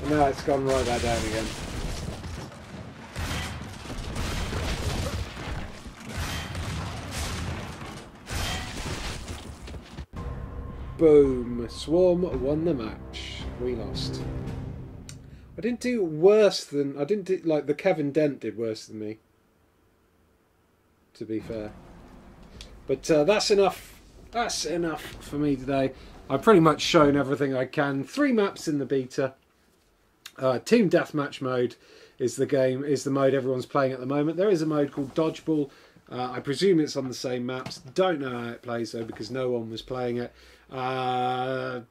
and now it's gone right back down again. Boom! Swarm won the match. We lost. I didn't do worse than I didn't do like the Kevin Dent did worse than me. To be fair, but uh, that's enough. That's enough for me today. I've pretty much shown everything I can. Three maps in the beta. Uh, Team Deathmatch mode is the game is the mode everyone's playing at the moment. There is a mode called Dodgeball. Uh, I presume it's on the same maps. Don't know how it plays though because no one was playing it. Uh,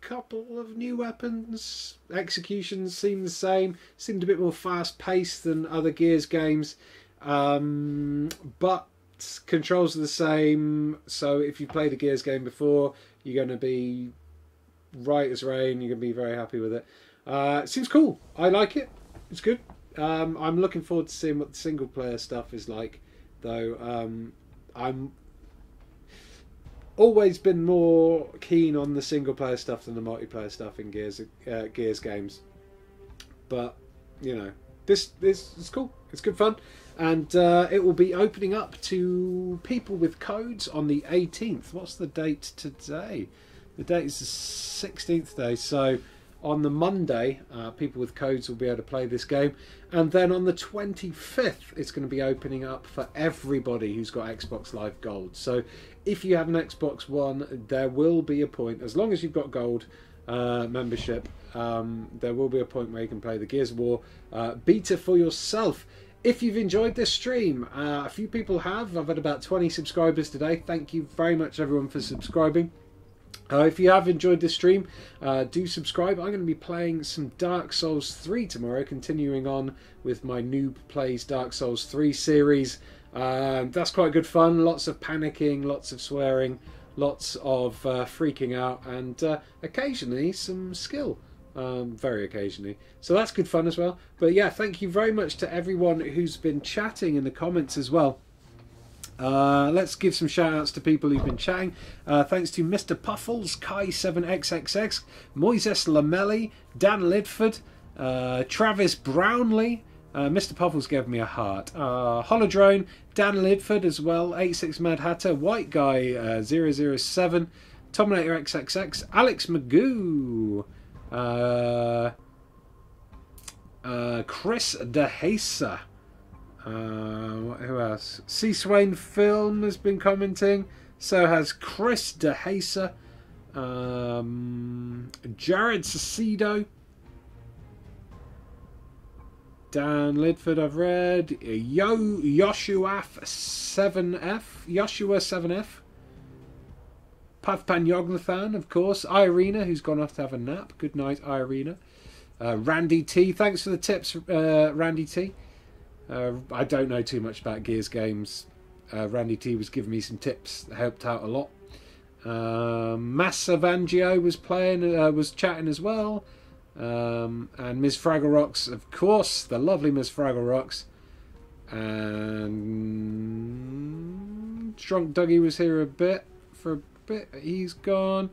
couple of new weapons. Executions seem the same. Seemed a bit more fast paced than other Gears games. Um, but controls are the same. So if you played a Gears game before, you're going to be right as rain. You're going to be very happy with it. Uh, it seems cool. I like it. It's good. Um, I'm looking forward to seeing what the single player stuff is like, though. Um, I'm always been more keen on the single player stuff than the multiplayer stuff in Gears uh, Gears games. But you know, this this is cool. It's good fun, and uh, it will be opening up to people with codes on the 18th. What's the date today? The date is the 16th day. So on the Monday, uh, people with codes will be able to play this game, and then on the 25th, it's going to be opening up for everybody who's got Xbox Live Gold. So if you have an Xbox One, there will be a point, as long as you've got Gold uh, membership, um, there will be a point where you can play the Gears of War uh, beta for yourself. If you've enjoyed this stream, uh, a few people have. I've had about 20 subscribers today. Thank you very much, everyone, for subscribing. Uh, if you have enjoyed this stream, uh, do subscribe. I'm going to be playing some Dark Souls 3 tomorrow, continuing on with my Noob Plays Dark Souls 3 series. Um, that's quite good fun. Lots of panicking, lots of swearing, lots of uh, freaking out, and uh, occasionally some skill. Um, very occasionally. So that's good fun as well. But yeah, thank you very much to everyone who's been chatting in the comments as well. Uh, let's give some shout outs to people who've been chatting. Uh, thanks to Mr. Puffles, Kai7XXX, Moises Lamelli, Dan Lidford, uh, Travis Brownlee. Uh, Mr. Puffles gave me a heart. Uh, Holodrone, Dan Lidford as well, 86 Mad Hatter, White Guy uh, 007, Tominator XXX, Alex Magoo, uh, uh, Chris DeHasa. Uh, who else? C. Swainfield has been commenting. So has Chris DeHasa. Um, Jared Sacido. Dan Lidford, I've read. Yo Joshua 7F. Joshua 7F. Pathpan Yognathan, of course. Irina, who's gone off to have a nap. Good night, Irina. Uh, Randy T, thanks for the tips, uh, Randy T. Uh, I don't know too much about Gears games. Uh, Randy T was giving me some tips that helped out a lot. Um, Massa Vangio was playing, uh, was chatting as well. Um, and Ms. Fraggle Rocks, of course, the lovely Ms. Fraggle Rocks. And Drunk Dougie was here a bit for a bit. He's gone.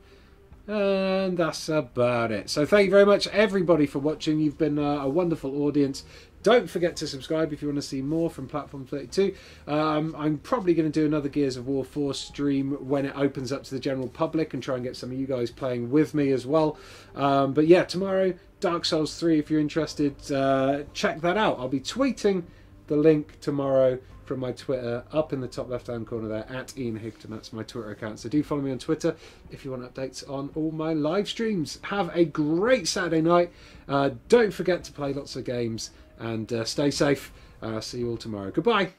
And that's about it. So thank you very much, everybody, for watching. You've been uh, a wonderful audience. Don't forget to subscribe if you want to see more from Platform 32. Um, I'm probably going to do another Gears of War 4 stream when it opens up to the general public and try and get some of you guys playing with me as well. Um, but yeah, tomorrow, Dark Souls 3, if you're interested, uh, check that out. I'll be tweeting the link tomorrow from my Twitter up in the top left hand corner there at Ian Higton. That's my Twitter account. So do follow me on Twitter if you want updates on all my live streams. Have a great Saturday night. Uh, don't forget to play lots of games and uh, stay safe. Uh, see you all tomorrow. Goodbye.